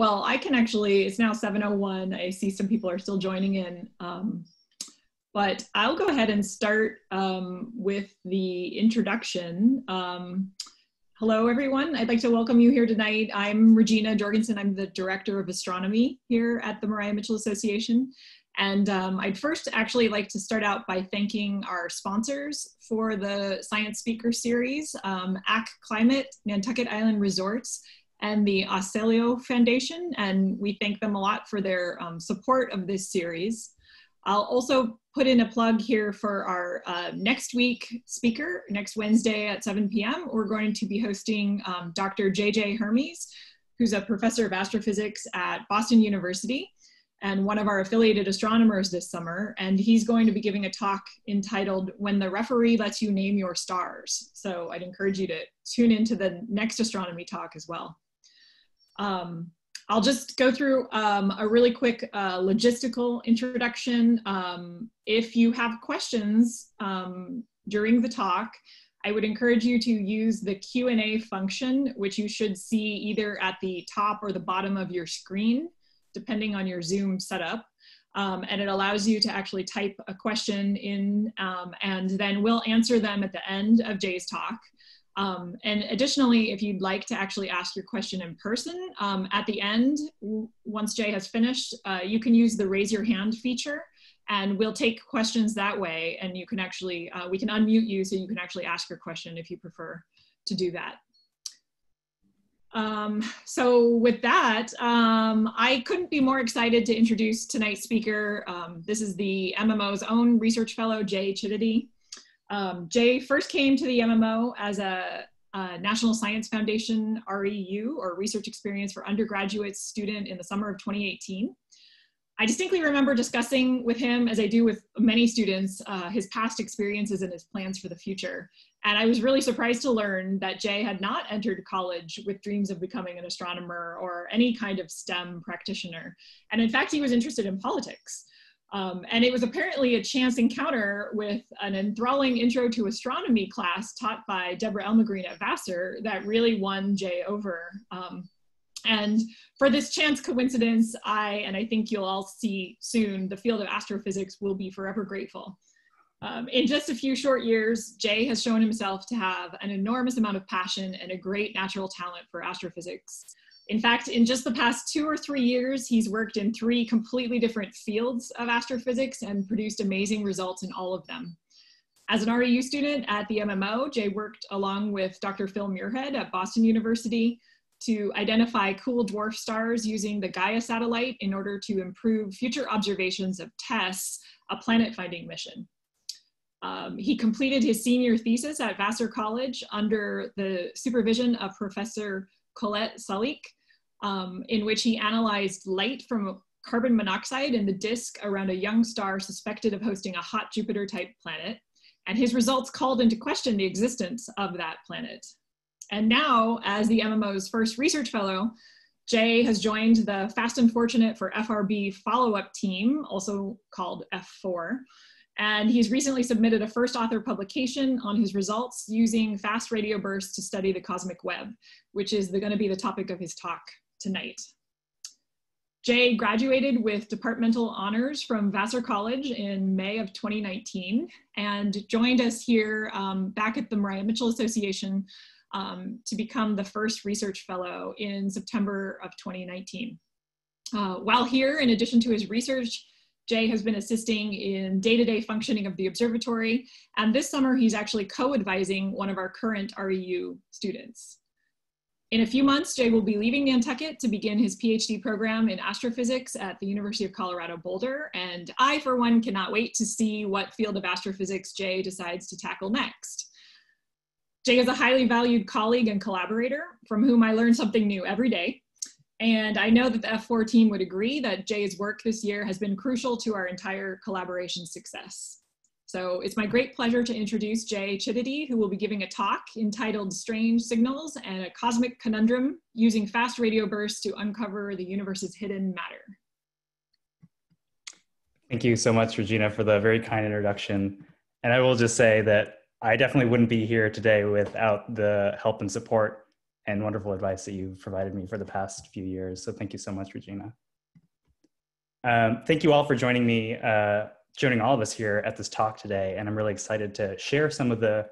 well, I can actually, it's now 7.01. I see some people are still joining in. Um, but I'll go ahead and start um, with the introduction. Um, hello, everyone. I'd like to welcome you here tonight. I'm Regina Jorgensen. I'm the Director of Astronomy here at the Maria Mitchell Association. And um, I'd first actually like to start out by thanking our sponsors for the Science Speaker Series, um, AC Climate, Nantucket Island Resorts, and the Osceola Foundation. And we thank them a lot for their um, support of this series. I'll also put in a plug here for our uh, next week speaker, next Wednesday at 7 p.m. We're going to be hosting um, Dr. J.J. Hermes, who's a professor of astrophysics at Boston University and one of our affiliated astronomers this summer. And he's going to be giving a talk entitled When the Referee Lets You Name Your Stars. So I'd encourage you to tune into the next astronomy talk as well. Um, I'll just go through um, a really quick uh, logistical introduction. Um, if you have questions um, during the talk, I would encourage you to use the Q&A function, which you should see either at the top or the bottom of your screen, depending on your Zoom setup. Um, and it allows you to actually type a question in um, and then we'll answer them at the end of Jay's talk. Um, and additionally, if you'd like to actually ask your question in person, um, at the end, once Jay has finished, uh, you can use the raise your hand feature and we'll take questions that way and you can actually, uh, we can unmute you so you can actually ask your question if you prefer to do that. Um, so with that, um, I couldn't be more excited to introduce tonight's speaker. Um, this is the MMA's own research fellow, Jay Chittidi. Um, Jay first came to the MMA as a, a, National Science Foundation REU or Research Experience for Undergraduate student in the summer of 2018. I distinctly remember discussing with him, as I do with many students, uh, his past experiences and his plans for the future. And I was really surprised to learn that Jay had not entered college with dreams of becoming an astronomer or any kind of STEM practitioner. And in fact, he was interested in politics. Um, and it was apparently a chance encounter with an enthralling intro to astronomy class taught by Deborah Elmegreen at Vassar that really won Jay over. Um, and for this chance coincidence, I, and I think you'll all see soon, the field of astrophysics will be forever grateful. Um, in just a few short years, Jay has shown himself to have an enormous amount of passion and a great natural talent for astrophysics. In fact, in just the past two or three years, he's worked in three completely different fields of astrophysics and produced amazing results in all of them. As an REU student at the MMA, Jay worked along with Dr. Phil Muirhead at Boston University to identify cool dwarf stars using the Gaia satellite in order to improve future observations of TESS, a planet finding mission. Um, he completed his senior thesis at Vassar College under the supervision of Professor Colette Salyk, um, in which he analyzed light from carbon monoxide in the disk around a young star suspected of hosting a hot Jupiter type planet. And his results called into question the existence of that planet. And now, as the MMA's first research fellow, Jay has joined the Fast and Fortunate for FRB follow up team, also called F4. And he's recently submitted a first author publication on his results using fast radio bursts to study the cosmic web, which is going to be the topic of his talk tonight. Jay graduated with departmental honors from Vassar College in May of 2019 and joined us here um, back at the Maria Mitchell Association um, to become the first research fellow in September of 2019. Uh, while here, in addition to his research, Jay has been assisting in day-to-day -day functioning of the observatory, and this summer he's actually co-advising one of our current REU students. In a few months, Jay will be leaving Nantucket to begin his PhD program in astrophysics at the University of Colorado Boulder, and I, for one, cannot wait to see what field of astrophysics Jay decides to tackle next. Jay is a highly valued colleague and collaborator from whom I learn something new every day. And I know that the F4 team would agree that Jay's work this year has been crucial to our entire collaboration success. So it's my great pleasure to introduce Jay Chittidi, who will be giving a talk entitled Strange Signals and a Cosmic Conundrum using fast radio bursts to uncover the universe's hidden matter. Thank you so much, Regina, for the very kind introduction. And I will just say that I definitely wouldn't be here today without the help and support and wonderful advice that you've provided me for the past few years. So thank you so much, Regina. Um, thank you all for joining me, uh, joining all of us here at this talk today. And I'm really excited to share some of the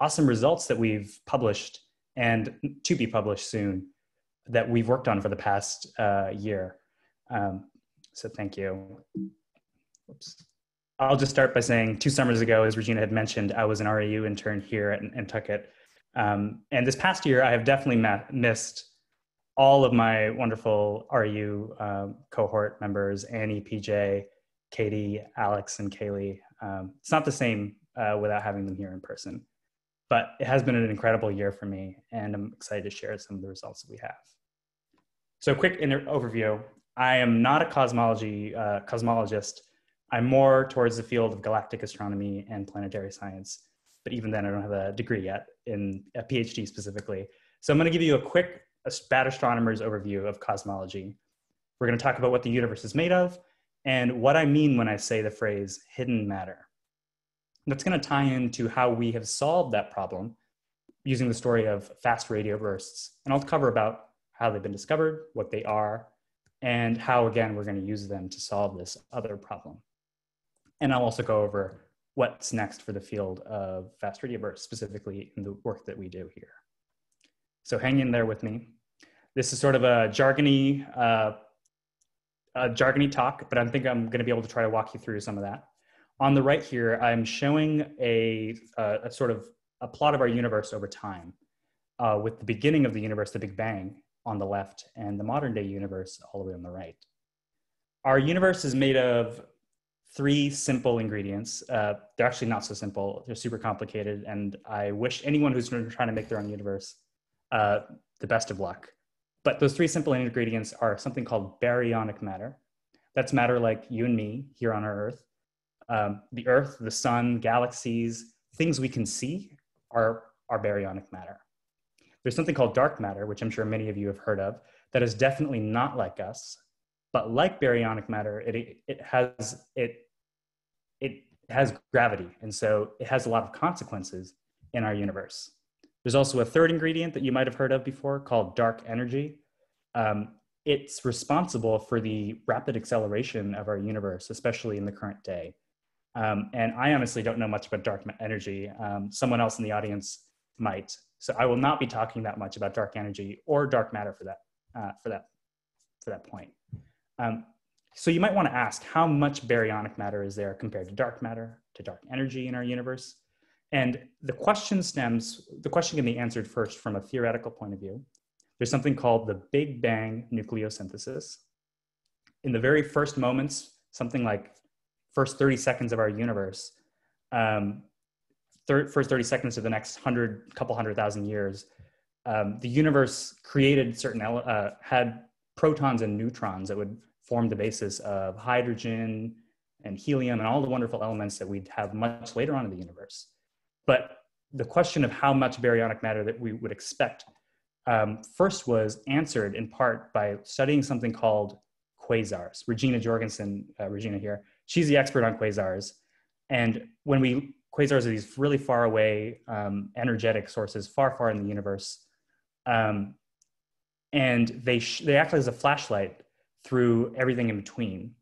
awesome results that we've published and to be published soon that we've worked on for the past uh, year. Um, so thank you. Oops. I'll just start by saying two summers ago, as Regina had mentioned, I was an REU intern here at Nantucket. Um, and this past year, I have definitely missed all of my wonderful REU um, cohort members, Annie, PJ, Katie, Alex, and Kaylee. Um, it's not the same uh, without having them here in person, but it has been an incredible year for me, and I'm excited to share some of the results that we have. So quick overview. I am not a cosmology uh, cosmologist. I'm more towards the field of galactic astronomy and planetary science, but even then I don't have a degree yet in a PhD specifically. So I'm gonna give you a quick bad astronomer's overview of cosmology. We're going to talk about what the universe is made of and what I mean when I say the phrase hidden matter. That's going to tie into how we have solved that problem using the story of fast radio bursts. And I'll cover about how they've been discovered, what they are, and how, again, we're going to use them to solve this other problem. And I'll also go over what's next for the field of fast radio bursts, specifically in the work that we do here. So hang in there with me. This is sort of a jargony, uh, a jargony talk, but I think I'm going to be able to try to walk you through some of that. On the right here, I'm showing a, a, a sort of a plot of our universe over time, uh, with the beginning of the universe, the Big Bang, on the left, and the modern day universe all the way on the right. Our universe is made of three simple ingredients. Uh, they're actually not so simple. They're super complicated, and I wish anyone who's trying to make their own universe uh, the best of luck. But those three simple ingredients are something called baryonic matter. That's matter like you and me here on our Earth. Um, the Earth, the sun, galaxies, things we can see are, are baryonic matter. There's something called dark matter, which I'm sure many of you have heard of, that is definitely not like us. But like baryonic matter, it, it, has, it, it has gravity. And so it has a lot of consequences in our universe. There's also a third ingredient that you might have heard of before called dark energy. Um, it's responsible for the rapid acceleration of our universe, especially in the current day. Um, and I honestly don't know much about dark energy. Um, someone else in the audience might. So I will not be talking that much about dark energy or dark matter for that, uh, for that, for that point. Um, so you might want to ask how much baryonic matter is there compared to dark matter, to dark energy in our universe? And the question stems, the question can be answered first from a theoretical point of view. There's something called the Big Bang nucleosynthesis. In the very first moments, something like first 30 seconds of our universe, um, thir- first 30 seconds of the next hundred, couple hundred thousand years, um, the universe created certain, uh, had protons and neutrons that would form the basis of hydrogen and helium and all the wonderful elements that we'd have much later on in the universe. But the question of how much baryonic matter that we would expect um, first was answered in part by studying something called quasars. Regina Jorgensen, uh, Regina here, she's the expert on quasars. And when we, quasars are these really far away um, energetic sources, far, far in the universe. Um, and they, they act as a flashlight through everything in between.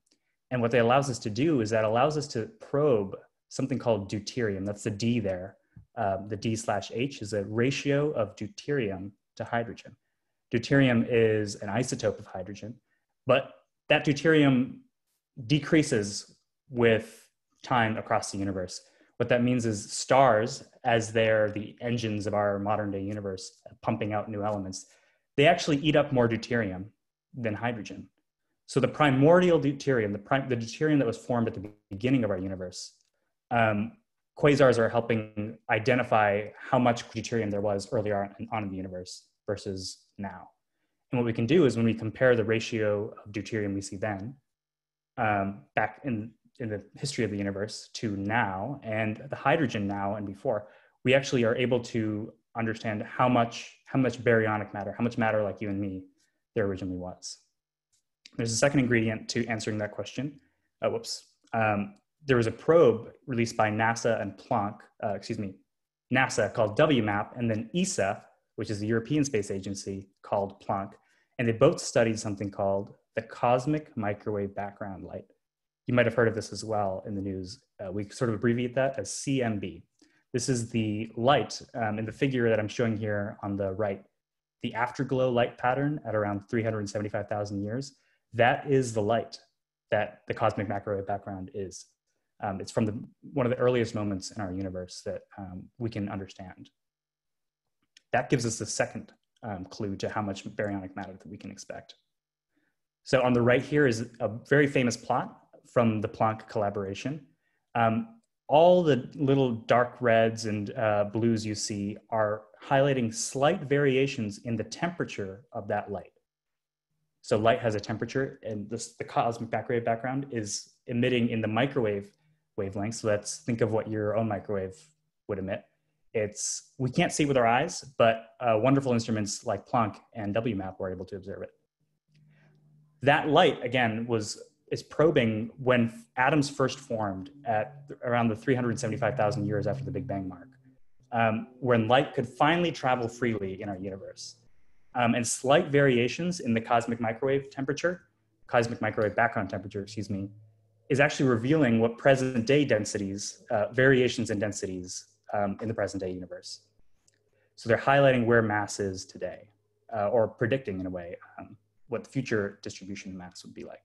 And what that allows us to do is that allows us to probe something called deuterium. That's the D there. Um, the D slash H is a ratio of deuterium to hydrogen. Deuterium is an isotope of hydrogen, but that deuterium decreases with time across the universe. What that means is stars, as they're the engines of our modern day universe, pumping out new elements, they actually eat up more deuterium than hydrogen. So the primordial deuterium, the, prim- the deuterium that was formed at the beginning of our universe, um, quasars are helping identify how much deuterium there was earlier on, in the universe versus now. And what we can do is when we compare the ratio of deuterium we see then, um, back in, in the history of the universe to now, and the hydrogen now and before, we actually are able to understand how much, how much baryonic matter, how much matter like you and me there originally was. There's a second ingredient to answering that question. Oh, whoops. Um, there was a probe released by NASA and Planck, uh, excuse me, NASA called WMAP, and then ESA which is the European Space Agency, called Planck. And they both studied something called the cosmic microwave background light. You might have heard of this as well in the news. Uh, we sort of abbreviate that as CMB. This is the light um, in the figure that I'm showing here on the right, the afterglow light pattern at around 375,000 years. That is the light that the cosmic microwave background is. Um, it's from the, one of the earliest moments in our universe that um, we can understand. That gives us the second um, clue to how much baryonic matter that we can expect. So on the right here is a very famous plot from the Planck collaboration. Um, all the little dark reds and uh, blues you see are highlighting slight variations in the temperature of that light. So light has a temperature and this, the cosmic background background is emitting in the microwave wavelength. So let's think of what your own microwave would emit. It's, we can't see with our eyes, but uh, wonderful instruments like Planck and WMAP were able to observe it. That light, again, was is probing when atoms first formed at around the 375,000 years after the Big Bang mark, um, when light could finally travel freely in our universe. Um, and slight variations in the cosmic microwave temperature, cosmic microwave background temperature, excuse me, is actually revealing what present day densities, uh, variations in densities um, in the present day universe. So they're highlighting where mass is today, uh, or predicting in a way um, what the future distribution of mass would be like.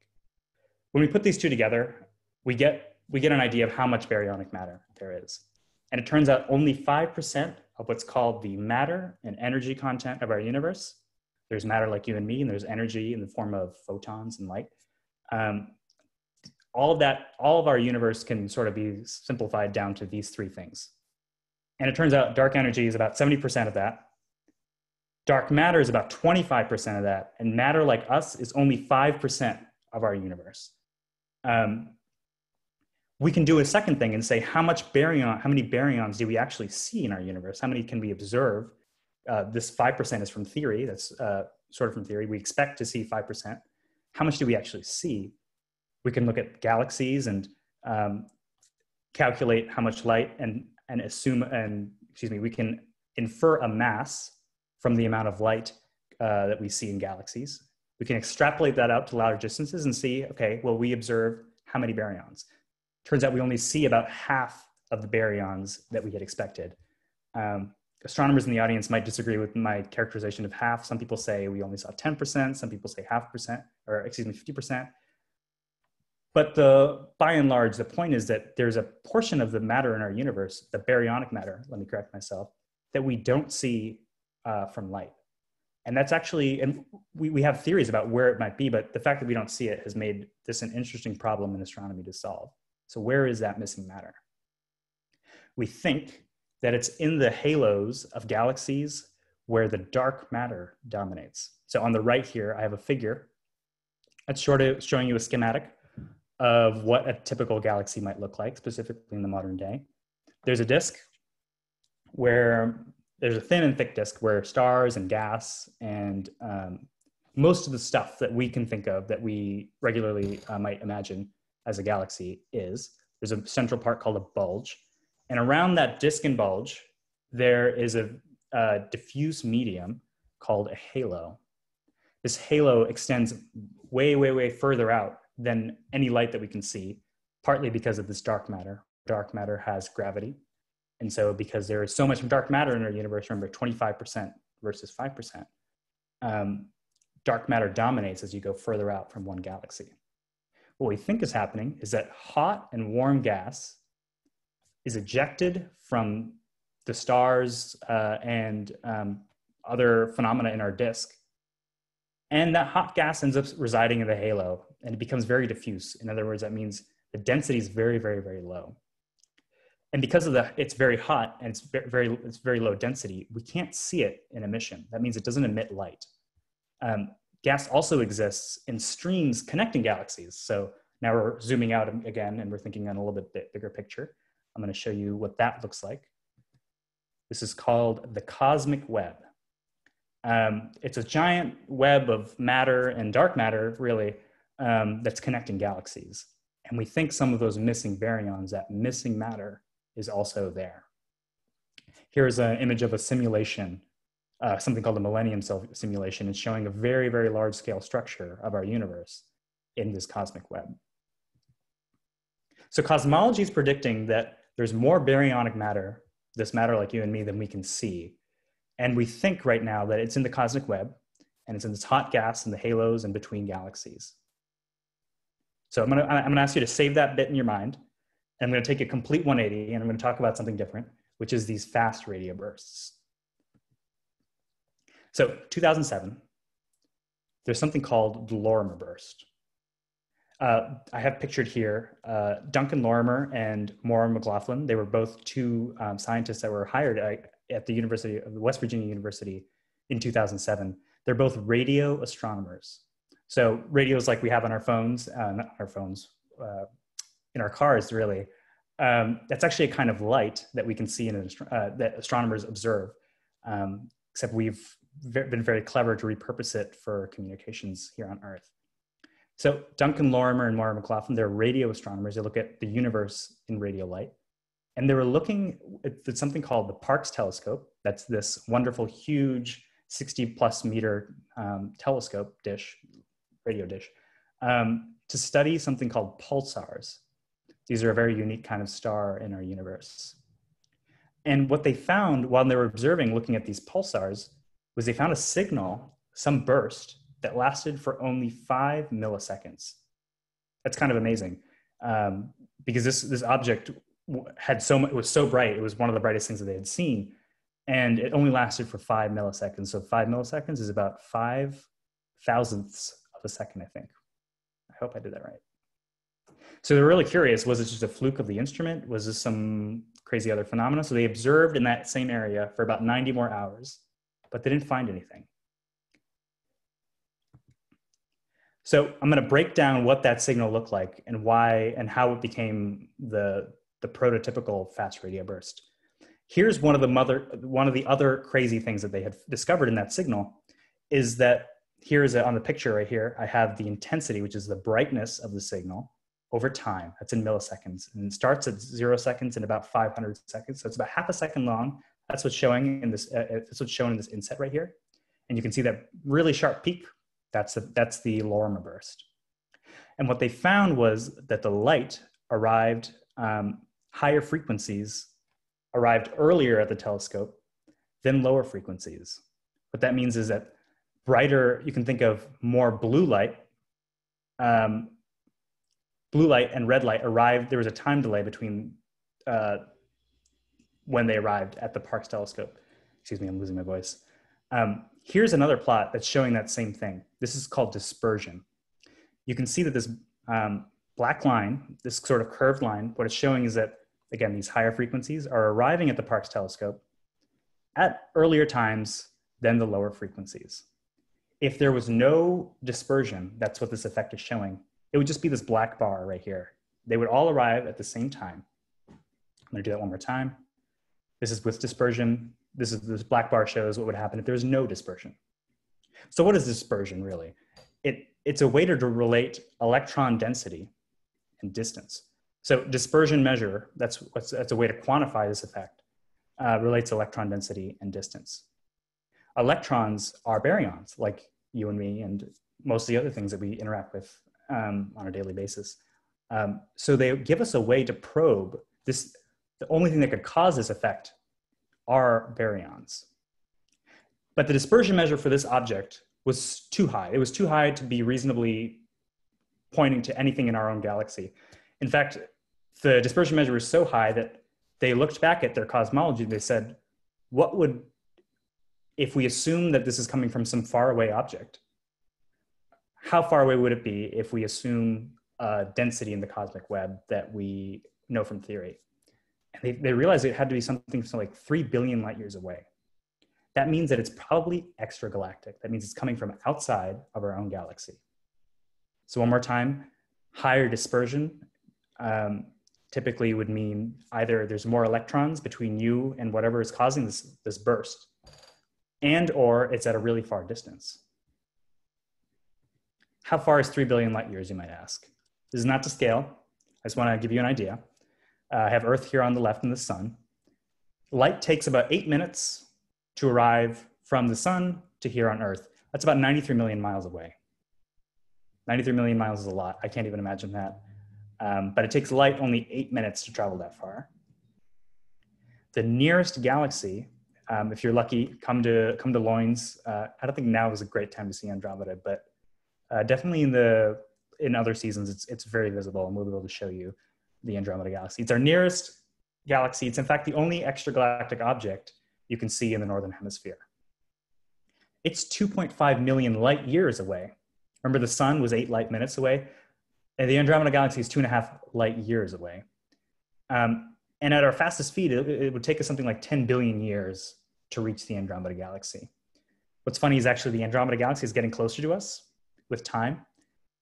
When we put these two together, we get, we get an idea of how much baryonic matter there is. And it turns out only 5% of what's called the matter and energy content of our universe. There's matter like you and me, and there's energy in the form of photons and light. Um, all of that, all of our universe can sort of be simplified down to these three things. And it turns out dark energy is about 70% of that. Dark matter is about 25% of that. And matter like us is only 5% of our universe um, we can do a second thing and say how much baryon, how many baryons do we actually see in our universe? How many can we observe? Uh, this 5% is from theory. That's uh, sort of from theory. We expect to see 5%. How much do we actually see? We can look at galaxies and um, calculate how much light and, and assume, and excuse me, we can infer a mass from the amount of light uh, that we see in galaxies. We can extrapolate that out to larger distances and see, okay, well, we observe how many baryons. Turns out we only see about half of the baryons that we had expected. Um, astronomers in the audience might disagree with my characterization of half. Some people say we only saw 10%, some people say half percent, or excuse me, 50%. But the, by and large, the point is that there's a portion of the matter in our universe, the baryonic matter, let me correct myself, that we don't see uh, from light. And that's actually, and we, we have theories about where it might be, but the fact that we don't see it has made this an interesting problem in astronomy to solve. So where is that missing matter? We think that it's in the halos of galaxies where the dark matter dominates. So on the right here, I have a figure that's showing you a schematic of what a typical galaxy might look like, specifically in the modern day. There's a disk where there's a thin and thick disk where stars and gas and um, most of the stuff that we can think of that we regularly uh, might imagine as a galaxy is. There's a central part called a bulge. And around that disk and bulge, there is a, a diffuse medium called a halo. This halo extends way, way, way further out than any light that we can see, partly because of this dark matter. Dark matter has gravity, and so because there is so much dark matter in our universe, remember 25% versus 5%, um, dark matter dominates as you go further out from one galaxy. What we think is happening is that hot and warm gas is ejected from the stars uh, and um, other phenomena in our disk. And that hot gas ends up residing in the halo and it becomes very diffuse. In other words, that means the density is very, very, very low. And because of the it's very hot and it's very it's very low density we can't see it in emission. That means it doesn't emit light. Um, gas also exists in streams connecting galaxies. So now we're zooming out again and we're thinking on a little bit bigger picture. I'm going to show you what that looks like. This is called the cosmic web. Um, it's a giant web of matter and dark matter really um, that's connecting galaxies and we think some of those missing baryons that missing matter is also there. Here's an image of a simulation uh, something called the Millennium Simulation. It's showing a very, very large scale structure of our universe in this cosmic web. So cosmology is predicting that there's more baryonic matter, this matter like you and me, than we can see. And we think right now that it's in the cosmic web and it's in this hot gas in the halos and between galaxies. So I'm gonna, I'm gonna ask you to save that bit in your mind. And I'm gonna take a complete 180 and I'm gonna talk about something different, which is these fast radio bursts. So 2007, there's something called the Lorimer burst. Uh, I have pictured here uh, Duncan Lorimer and Maura McLaughlin. They were both two um, scientists that were hired at, at the University of West Virginia University in 2007. They're both radio astronomers. So radios like we have on our phones, uh, not our phones, uh, in our cars, really. Um, that's actually a kind of light that we can see in an, uh, that astronomers observe. Um, except we've been very clever to repurpose it for communications here on Earth. So Duncan Lorimer and Maura McLaughlin, they're radio astronomers. They look at the universe in radio light. And they were looking at something called the Parkes telescope. That's this wonderful, huge 60 plus meter um, telescope dish, radio dish, um, to study something called pulsars. These are a very unique kind of star in our universe. And what they found while they were observing, looking at these pulsars, was they found a signal, some burst, that lasted for only five milliseconds. That's kind of amazing um, because this, this object had so much, it was so bright. It was one of the brightest things that they had seen. And it only lasted for five milliseconds. So five milliseconds is about five thousandths a second, I think. I hope I did that right. So they're really curious was it just a fluke of the instrument? Was this some crazy other phenomena? So they observed in that same area for about 90 more hours, but they didn't find anything. So I'm going to break down what that signal looked like and why and how it became the, the prototypical fast radio burst. Here's one of the mother, one of the other crazy things that they had discovered in that signal is that here is a, on the picture right here. I have the intensity, which is the brightness of the signal over time. That's in milliseconds, and it starts at zero seconds and about 500 seconds. So it's about half a second long. That's what's showing in this. Uh, that's what's shown in this inset right here, and you can see that really sharp peak that's the, that's the Lorimer burst. And what they found was that the light arrived, um, higher frequencies arrived earlier at the telescope than lower frequencies. What that means is that brighter, you can think of more blue light, um, blue light and red light arrived, there was a time delay between uh, when they arrived at the Parkes telescope. Excuse me, I'm losing my voice. Um, here's another plot that's showing that same thing. This is called dispersion. You can see that this um, black line, this sort of curved line, what it's showing is that, again, these higher frequencies are arriving at the Parkes telescope at earlier times than the lower frequencies. If there was no dispersion, that's what this effect is showing, it would just be this black bar right here. They would all arrive at the same time. I'm gonna do that one more time. This is with dispersion this is this black bar shows what would happen if there was no dispersion. So what is dispersion really? It, it's a way to relate electron density and distance. So dispersion measure, that's, that's a way to quantify this effect, uh, relates electron density and distance. Electrons are baryons, like you and me and most of the other things that we interact with um, on a daily basis. Um, so they give us a way to probe this, the only thing that could cause this effect are baryons. But the dispersion measure for this object was too high. It was too high to be reasonably pointing to anything in our own galaxy. In fact, the dispersion measure was so high that they looked back at their cosmology and they said, what would, if we assume that this is coming from some faraway object, how far away would it be if we assume a density in the cosmic web that we know from theory? And they, they realized it had to be something so like 3 billion light years away. That means that it's probably extragalactic. That means it's coming from outside of our own galaxy. So, one more time higher dispersion um, typically would mean either there's more electrons between you and whatever is causing this, this burst, and or it's at a really far distance. How far is 3 billion light years, you might ask? This is not to scale. I just want to give you an idea. Uh, I have Earth here on the left and the sun. Light takes about eight minutes to arrive from the sun to here on Earth. That's about 93 million miles away. 93 million miles is a lot. I can't even imagine that. Um, but it takes light only eight minutes to travel that far. The nearest galaxy, um, if you're lucky, come to come to Loines. Uh, I don't think now is a great time to see Andromeda, but uh, definitely in the in other seasons, it's it's very visible, and we'll be able to show you the Andromeda galaxy. It's our nearest galaxy. It's in fact the only extragalactic object you can see in the northern hemisphere. It's 2.5 million light years away. Remember, the sun was eight light minutes away, and the Andromeda galaxy is two and a half light years away. Um, and at our fastest speed, it, it would take us something like 10 billion years to reach the Andromeda galaxy. What's funny is actually the Andromeda galaxy is getting closer to us with time.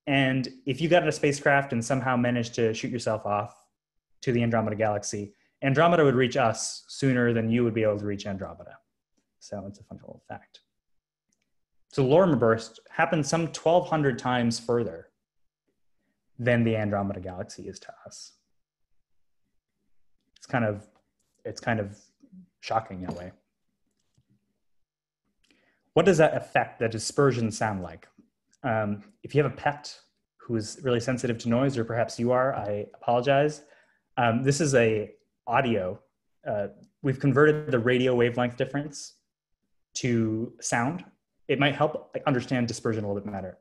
And if you got in a spacecraft and somehow managed to shoot yourself off to the Andromeda galaxy, Andromeda would reach us sooner than you would be able to reach Andromeda. So it's a fun little fact. So Lorimer burst happened some 1,200 times further than the Andromeda galaxy is to us. It's kind of, it's kind of shocking in a way. What does that effect, that dispersion sound like? Um, if you have a pet who is really sensitive to noise, or perhaps you are, I apologize. Um, this is a audio. Uh, we've converted the radio wavelength difference to sound. It might help understand dispersion a little bit better.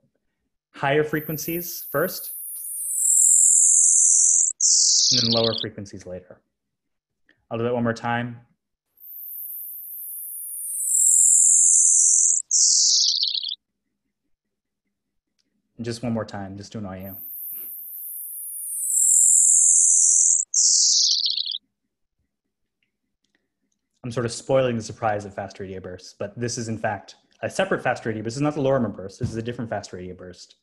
Higher frequencies first, and then lower frequencies later. I'll do that one more time. And just one more time, just to annoy you. I'm sort of spoiling the surprise of fast radio bursts, but this is in fact a separate fast radio. Burst. This is not the Lorimer burst. This is a different fast radio burst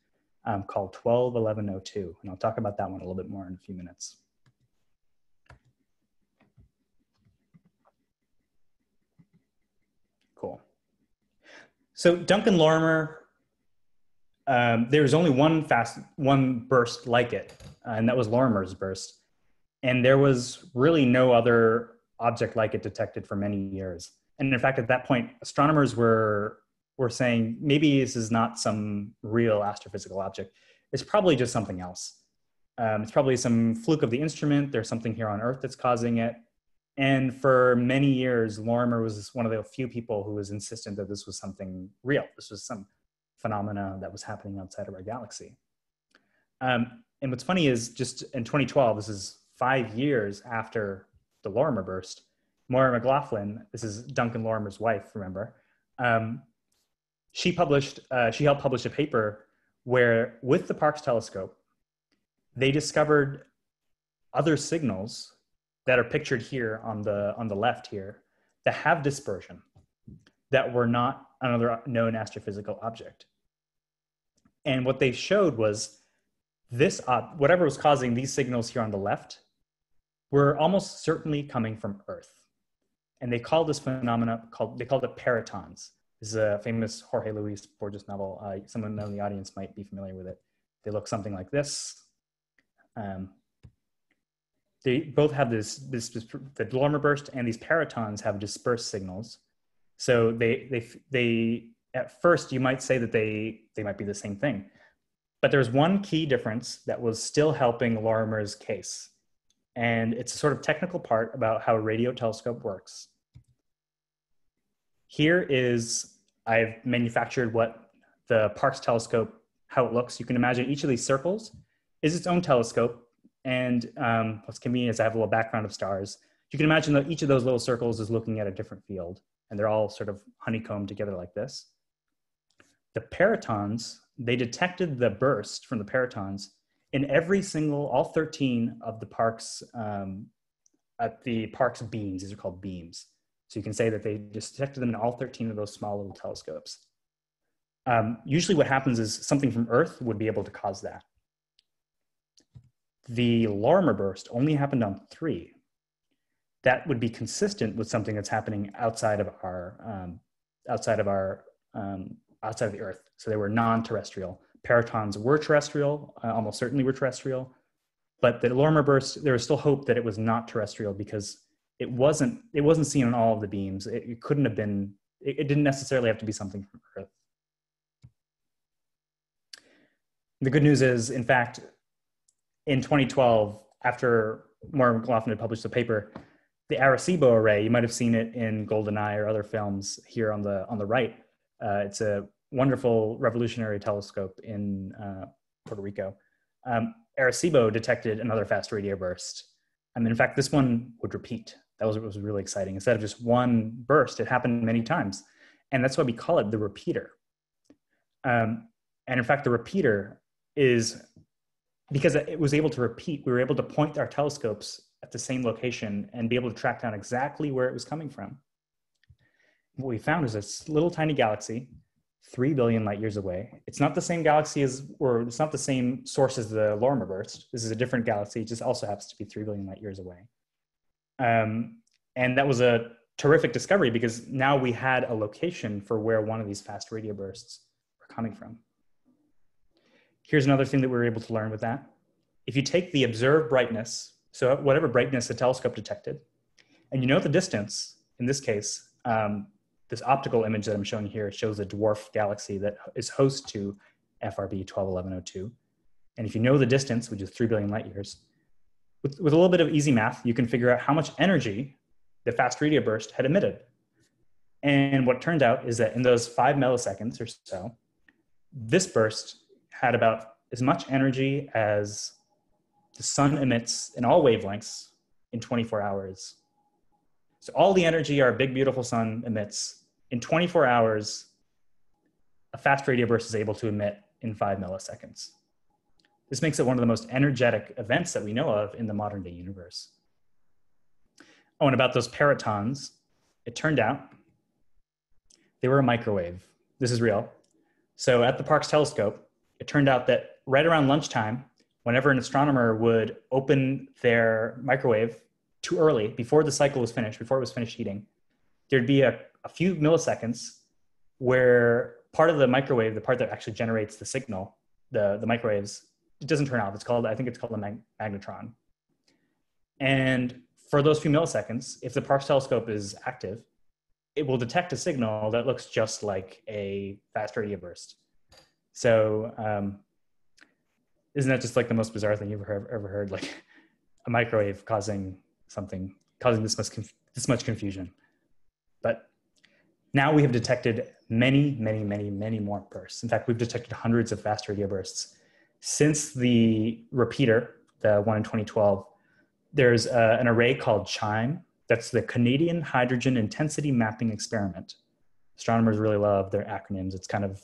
um, called 121102. And I'll talk about that one a little bit more in a few minutes. Cool. So Duncan Lorimer um, there was only one fast one burst like it, uh, and that was Lorimer's burst. And there was really no other object like it detected for many years. And in fact, at that point, astronomers were were saying maybe this is not some real astrophysical object. It's probably just something else. Um, it's probably some fluke of the instrument. There's something here on Earth that's causing it. And for many years, Lorimer was one of the few people who was insistent that this was something real. This was some phenomena that was happening outside of our galaxy. Um, and what's funny is just in 2012, this is five years after the Lorimer burst, Maura McLaughlin, this is Duncan Lorimer's wife, remember, um, she published, uh, she helped publish a paper where with the Parkes telescope, they discovered other signals that are pictured here on the, on the left here that have dispersion that were not another known astrophysical object. And what they showed was this, uh, whatever was causing these signals here on the left, were almost certainly coming from Earth. And they called this phenomena called they called it perytons. This is a famous Jorge Luis Borges novel. Uh, someone in the audience might be familiar with it. They look something like this. Um, they both have this, this, this the Lorimer burst and these perytons have dispersed signals. So they, they, they at first you might say that they they might be the same thing. But there's one key difference that was still helping lorimer's case. And it's a sort of technical part about how a radio telescope works. Here is i've manufactured what the parkes telescope how it looks. You can imagine each of these circles is its own telescope and um, what's convenient is i have a little background of stars you can imagine that each of those little circles is looking at a different field and they're all sort of honeycombed together like this the perytons, they detected the burst from the perytons in every single, all 13 of the Parkes, um, at the Parkes beams. These are called beams. So you can say that they detected them in all 13 of those small little telescopes. Um, usually what happens is something from Earth would be able to cause that. The Lorimer burst only happened on three. That would be consistent with something that's happening outside of our um, outside of our um, outside of the Earth. So they were non-terrestrial. Perytons were terrestrial, uh, almost certainly were terrestrial. But the Lorimer burst, there was still hope that it was not terrestrial because it wasn't it wasn't seen on all of the beams. It, it couldn't have been It, it didn't necessarily have to be something from Earth. The good news is, in fact, in 2012, after Maura McLaughlin had published the paper, the Arecibo array, you might have seen it in GoldenEye or other films here on the on the right. Uh, it's a wonderful revolutionary telescope in uh, Puerto Rico. Um, Arecibo detected another fast radio burst. And in fact, this one would repeat. That was was really exciting. Instead of just one burst, it happened many times. And that's why we call it the repeater. Um, and in fact, the repeater is because it was able to repeat, we were able to point our telescopes at the same location and be able to track down exactly where it was coming from. What we found is this little tiny galaxy 3 billion light years away. It's not the same galaxy as, or it's not the same source as the Lorimer burst. This is a different galaxy. It just also happens to be 3 billion light years away. Um, and that was a terrific discovery because now we had a location for where one of these fast radio bursts were coming from. Here's another thing that we were able to learn with that. If you take the observed brightness, so whatever brightness the telescope detected, and you know the distance, in this case, um, this optical image that I'm showing here shows a dwarf galaxy that is host to FRB 121102. And if you know the distance, which is 3 billion light years, with, with a little bit of easy math, you can figure out how much energy the fast radio burst had emitted. And what turned out is that in those five milliseconds or so, this burst had about as much energy as the sun emits in all wavelengths in 24 hours. So all the energy our big, beautiful sun emits in 24 hours, a fast radio burst is able to emit in five milliseconds. This makes it one of the most energetic events that we know of in the modern day universe. Oh, and about those perytons, it turned out they were a microwave. This is real. So at the Parkes telescope, it turned out that right around lunchtime, whenever an astronomer would open their microwave too early, before the cycle was finished, before it was finished heating, there'd be a a few milliseconds where part of the microwave, the part that actually generates the signal, the, the microwaves, it doesn't turn off. It's called, I think it's called a mag- magnetron. And for those few milliseconds, if the Parkes telescope is active, it will detect a signal that looks just like a fast radio burst. So, um, isn't that just like the most bizarre thing you've ever, ever heard? Like a microwave causing something, causing this much, this much confusion. But now we have detected many, many, many, many more bursts. In fact, we've detected hundreds of fast radio bursts. Since the repeater, the one in 2012, there's uh, an array called CHIME. That's the Canadian Hydrogen Intensity Mapping Experiment. Astronomers really love their acronyms. It's kind of,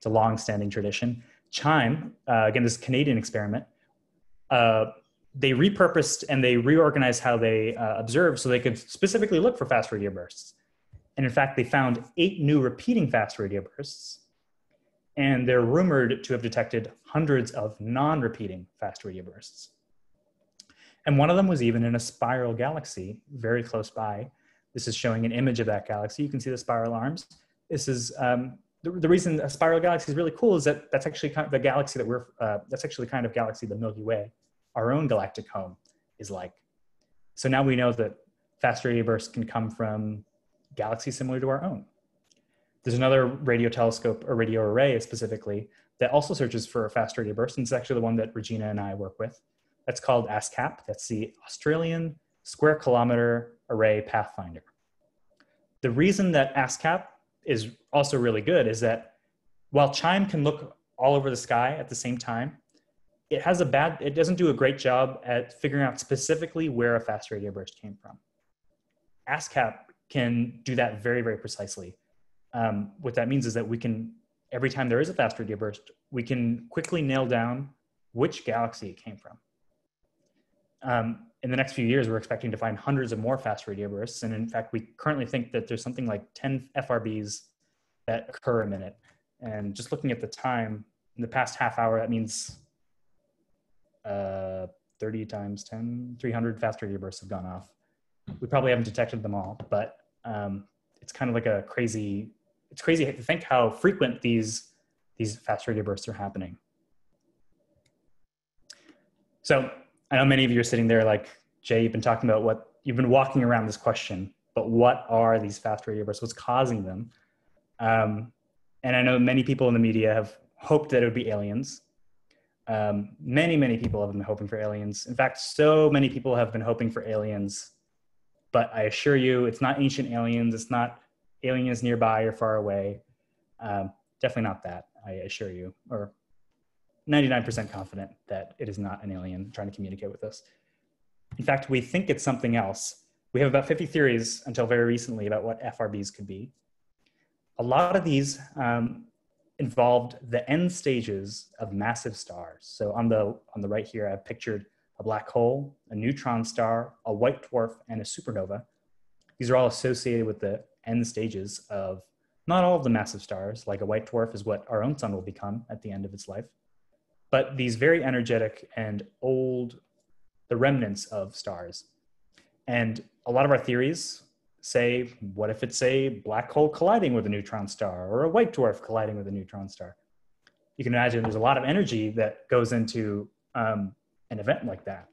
it's a long-standing tradition. CHIME, uh, again, this Canadian experiment, uh, they repurposed and they reorganized how they uh, observed so they could specifically look for fast radio bursts. And in fact, they found eight new repeating fast radio bursts. And they're rumored to have detected hundreds of non repeating fast radio bursts. And one of them was even in a spiral galaxy very close by. This is showing an image of that galaxy. You can see the spiral arms. This is um, the, the, reason a spiral galaxy is really cool is that that's actually kind of the galaxy that we're, uh, that's actually kind of galaxy the Milky Way, our own galactic home, is like. So now we know that fast radio bursts can come from galaxy similar to our own. There's another radio telescope or radio array specifically that also searches for a fast radio burst, and it's actually the one that Regina and I work with. That's called ASKAP. That's the Australian Square Kilometer Array Pathfinder. The reason that ASKAP is also really good is that while CHIME can look all over the sky at the same time, it has a bad, it doesn't do a great job at figuring out specifically where a fast radio burst came from. ASKAP can do that very, very precisely. Um, what that means is that we can, every time there is a fast radio burst, we can quickly nail down which galaxy it came from. Um, in the next few years, we're expecting to find hundreds of more fast radio bursts. And in fact, we currently think that there's something like 10 FRBs that occur a minute. And just looking at the time, in the past half hour, that means uh, 30 times 10, 300 fast radio bursts have gone off. We probably haven't detected them all, but um, it's kind of like a crazy it's crazy to think how frequent these these fast radio bursts are happening so i know many of you are sitting there like jay you've been talking about what you've been walking around this question but what are these fast radio bursts? What's causing them? Um, and I know many people in the media have hoped that it would be aliens. Um, many, many people have been hoping for aliens. In fact, so many people have been hoping for aliens. But I assure you, it's not ancient aliens. It's not aliens nearby or far away. Um, definitely not that, I assure you, or 99% confident that it is not an alien trying to communicate with us. In fact, we think it's something else. We have about 50 theories until very recently about what FRBs could be. A lot of these um, involved the end stages of massive stars. So on the, on the right here, I've pictured a black hole, a neutron star, a white dwarf, and a supernova. These are all associated with the end stages of not all of the massive stars, like a white dwarf is what our own sun will become at the end of its life, but these very energetic and old, the remnants of stars. And a lot of our theories say, what if it's a black hole colliding with a neutron star or a white dwarf colliding with a neutron star? You can imagine there's a lot of energy that goes into um, an event like that.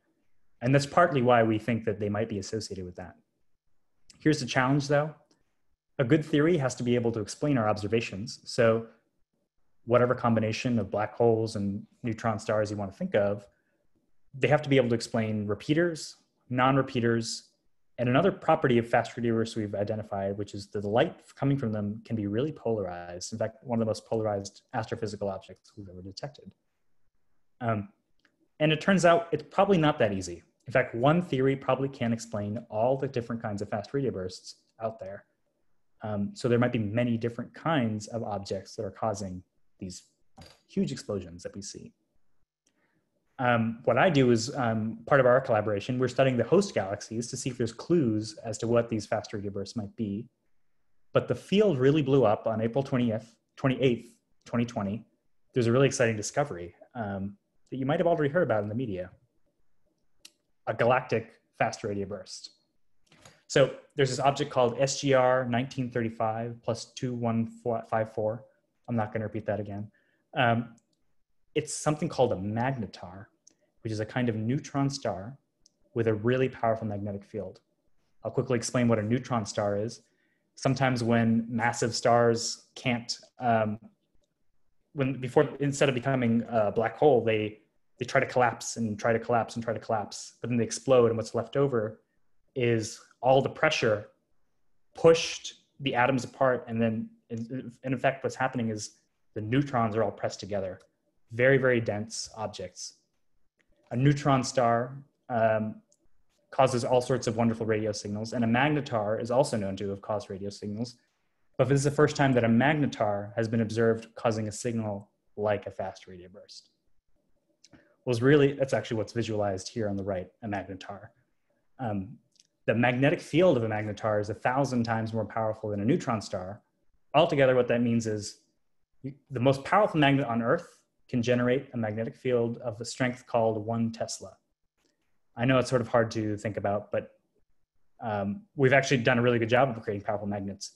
And that's partly why we think that they might be associated with that. Here's the challenge though a good theory has to be able to explain our observations. So whatever combination of black holes and neutron stars you want to think of, they have to be able to explain repeaters, non-repeaters, and another property of fast radio bursts we've identified, which is that the light coming from them can be really polarized. In fact, one of the most polarized astrophysical objects we've ever detected. Um, and it turns out it's probably not that easy. In fact, one theory probably can't explain all the different kinds of fast radio bursts out there. Um, so there might be many different kinds of objects that are causing these huge explosions that we see. Um, what I do is um, part of our collaboration, we're studying the host galaxies to see if there's clues as to what these fast radio bursts might be. But the field really blew up on April 20th, 28th, 2020. There's a really exciting discovery um, that you might have already heard about in the media. A galactic fast radio burst. So there's this object called SGR 1935 plus 2154. I'm not going to repeat that again. Um, it's something called a magnetar, which is a kind of neutron star with a really powerful magnetic field. I'll quickly explain what a neutron star is. Sometimes when massive stars can't, um, when before instead of becoming a black hole, they they try to collapse and try to collapse and try to collapse, but then they explode, and what's left over is all the pressure pushed the atoms apart and then in, in effect what's happening is the neutrons are all pressed together. Very very dense objects. A neutron star um, causes all sorts of wonderful radio signals and a magnetar is also known to have caused radio signals. But this is the first time that a magnetar has been observed causing a signal like a fast radio burst. Was really that's actually what's visualized here on the right a magnetar. Um, the magnetic field of a magnetar is a thousand times more powerful than a neutron star. Altogether, what that means is the most powerful magnet on Earth can generate a magnetic field of a strength called one Tesla. I know it's sort of hard to think about, but um, we've actually done a really good job of creating powerful magnets.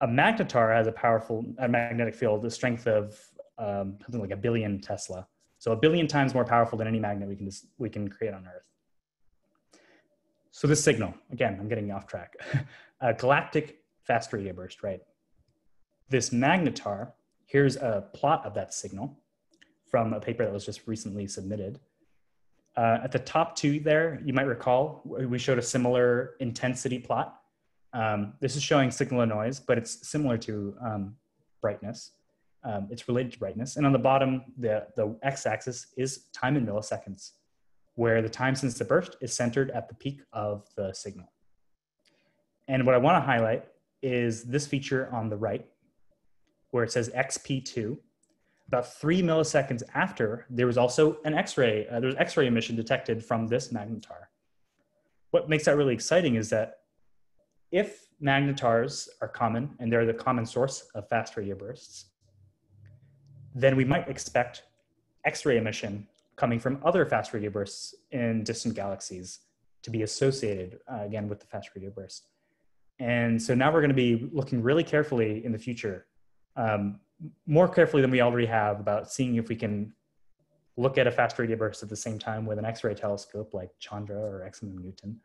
A magnetar has a powerful a magnetic field, the strength of um, something like a billion Tesla. So a billion times more powerful than any magnet we can, we can create on Earth. So this signal, again, I'm getting off track. a galactic fast radio burst, right? This magnetar, here's a plot of that signal from a paper that was just recently submitted. Uh, at the top two there, you might recall, we showed a similar intensity plot. Um, this is showing signal and noise, but it's similar to um, brightness. Um, it's related to brightness. And on the bottom, the, the x-axis is time in milliseconds where the time since the burst is centered at the peak of the signal. And what I want to highlight is this feature on the right, where it says XP2. About three milliseconds after, there was also an X-ray, uh, there was X-ray emission detected from this magnetar. What makes that really exciting is that if magnetars are common and they're the common source of fast radio bursts, then we might expect X-ray emission coming from other fast radio bursts in distant galaxies to be associated uh, again with the fast radio burst. And so now we're going to be looking really carefully in the future, um, more carefully than we already have, about seeing if we can look at a fast radio burst at the same time with an X-ray telescope like Chandra or XMM Newton,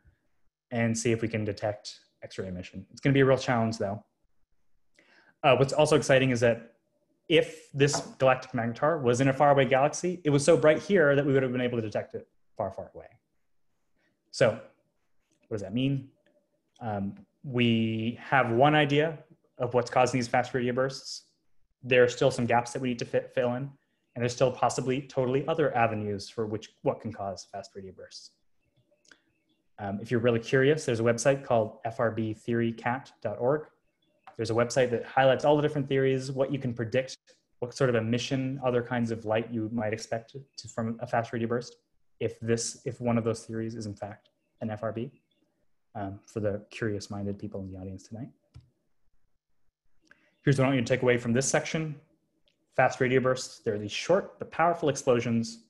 and see if we can detect X-ray emission. It's going to be a real challenge, though. Uh, what's also exciting is that if this galactic magnetar was in a faraway galaxy, it was so bright here that we would have been able to detect it far, far away. So what does that mean? Um, we have one idea of what's causing these fast radio bursts. There are still some gaps that we need to fit, fill in, and there's still possibly totally other avenues for which what can cause fast radio bursts. Um, if you're really curious, there's a website called frbtheorycat.org. There's a website that highlights all the different theories, what you can predict, what sort of emission, other kinds of light you might expect to, from a fast radio burst, if this, if one of those theories is in fact an FRB, um, for the curious-minded people in the audience tonight. Here's what I want you to take away from this section. Fast radio bursts, they're these short but powerful explosions.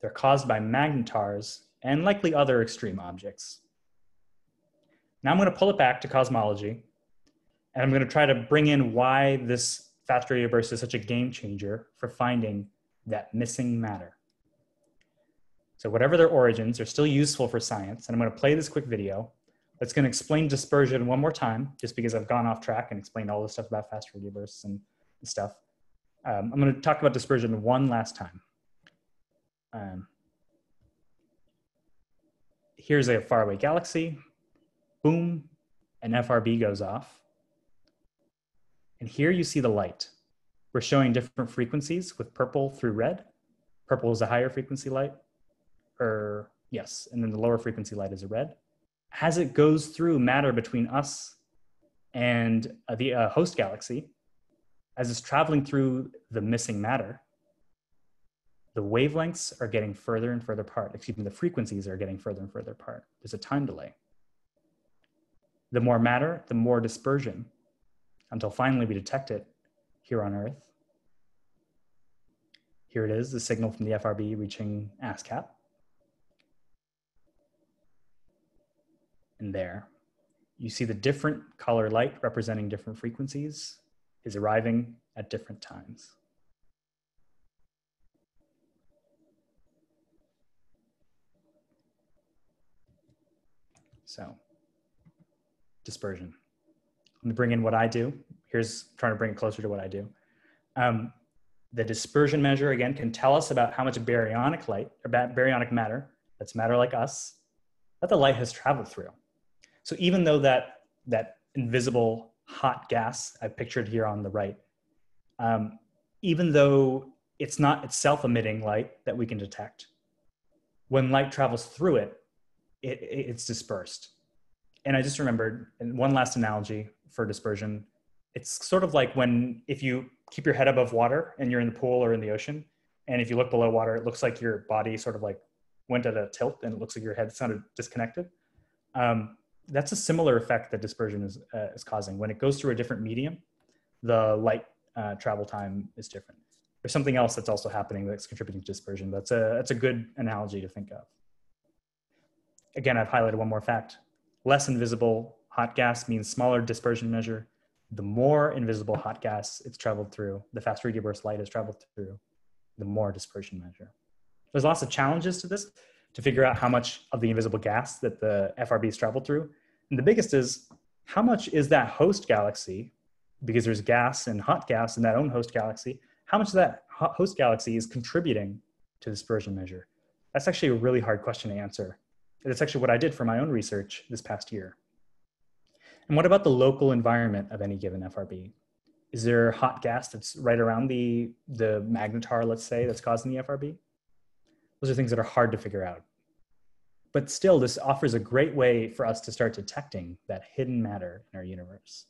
They're caused by magnetars and likely other extreme objects. Now I'm going to pull it back to cosmology, and I'm going to try to bring in why this fast radio burst is such a game changer for finding that missing matter. So whatever their origins, they're still useful for science, and I'm going to play this quick video that's going to explain dispersion one more time, just because I've gone off track and explained all this stuff about fast radio bursts and stuff. Um, I'm going to talk about dispersion one last time. Um, here's a faraway galaxy, boom, an FRB goes off. And here you see the light. We're showing different frequencies with purple through red. Purple is a higher frequency light, or yes, and then the lower frequency light is a red. As it goes through matter between us and uh, the uh, host galaxy, as it's traveling through the missing matter, the wavelengths are getting further and further apart. Excuse me, the frequencies are getting further and further apart. There's a time delay. The more matter, the more dispersion, until finally we detect it here on Earth. Here it is, the signal from the FRB reaching ASKAP. And there, you see the different color light representing different frequencies is arriving at different times. So dispersion. Let me bring in what I do. Here's trying to bring it closer to what I do. Um, the dispersion measure, again, can tell us about how much baryonic light, or baryonic matter, that's matter like us, that the light has traveled through. So even though that, that invisible hot gas I pictured here on the right, um, even though it's not itself emitting light that we can detect, when light travels through it, it, it's dispersed. And I just remembered one last analogy for dispersion. It's sort of like when if you keep your head above water and you're in the pool or in the ocean, and if you look below water, it looks like your body sort of like went at a tilt and it looks like your head sounded disconnected. Um, that's a similar effect that dispersion is, uh, is causing. When it goes through a different medium, the light uh, travel time is different. There's something else that's also happening that's contributing to dispersion. That's a, that's a good analogy to think of again, I've highlighted one more fact. Less invisible hot gas means smaller dispersion measure. The more invisible hot gas it's traveled through, the faster radio burst light has traveled through, the more dispersion measure. There's lots of challenges to this to figure out how much of the invisible gas that the FRBs traveled through. And the biggest is how much is that host galaxy, because there's gas and hot gas in that own host galaxy, how much of that host galaxy is contributing to dispersion measure? That's actually a really hard question to answer that's actually what I did for my own research this past year. And what about the local environment of any given FRB? Is there hot gas that's right around the, the magnetar, let's say, that's causing the FRB? Those are things that are hard to figure out. But still, this offers a great way for us to start detecting that hidden matter in our universe.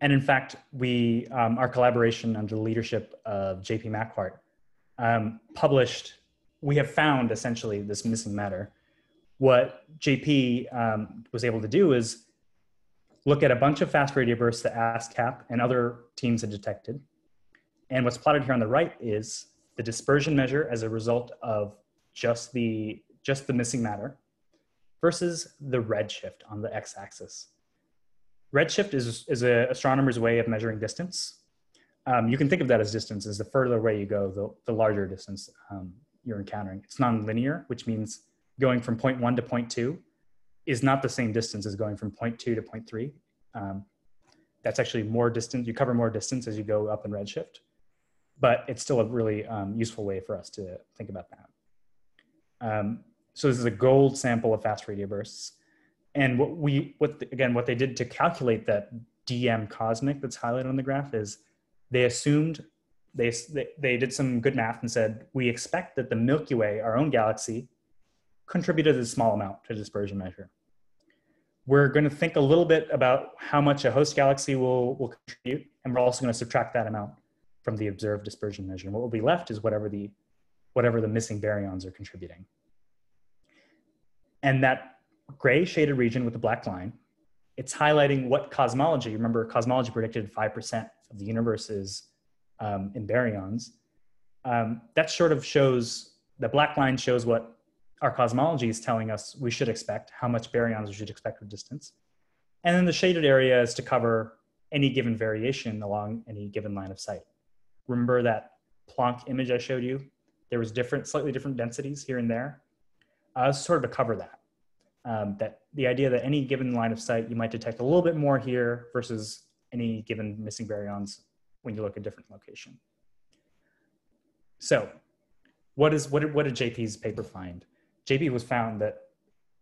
And in fact, we, um, our collaboration under the leadership of JP Macquart um, published, we have found essentially this missing matter. What JP um, was able to do is look at a bunch of fast radio bursts that ASKAP and other teams had detected. And what's plotted here on the right is the dispersion measure as a result of just the, just the missing matter versus the redshift on the x-axis. Redshift is, is an astronomer's way of measuring distance um, you can think of that as distance as the further away you go, the, the larger distance um, you're encountering. It's non-linear, which means going from point one to point two is not the same distance as going from point two to point three. Um, that's actually more distance. You cover more distance as you go up in Redshift, but it's still a really um, useful way for us to think about that. Um, so this is a gold sample of fast radio bursts. And what we, what the, again, what they did to calculate that DM cosmic that's highlighted on the graph is they assumed they, they did some good math and said, we expect that the Milky Way, our own galaxy, contributed a small amount to dispersion measure. We're going to think a little bit about how much a host galaxy will, will contribute, and we're also going to subtract that amount from the observed dispersion measure. And what will be left is whatever the, whatever the missing baryons are contributing. And that gray shaded region with the black line, it's highlighting what cosmology, remember cosmology predicted 5% of the universe is um, in baryons. Um, that sort of shows, the black line shows what our cosmology is telling us we should expect, how much baryons we should expect with distance. And then the shaded area is to cover any given variation along any given line of sight. Remember that Planck image I showed you? There was different, slightly different densities here and there. Uh, sort of to cover that. Um, that the idea that any given line of sight, you might detect a little bit more here versus any given missing baryons when you look at different location. So what, is, what, what did JP's paper find? JP was found that,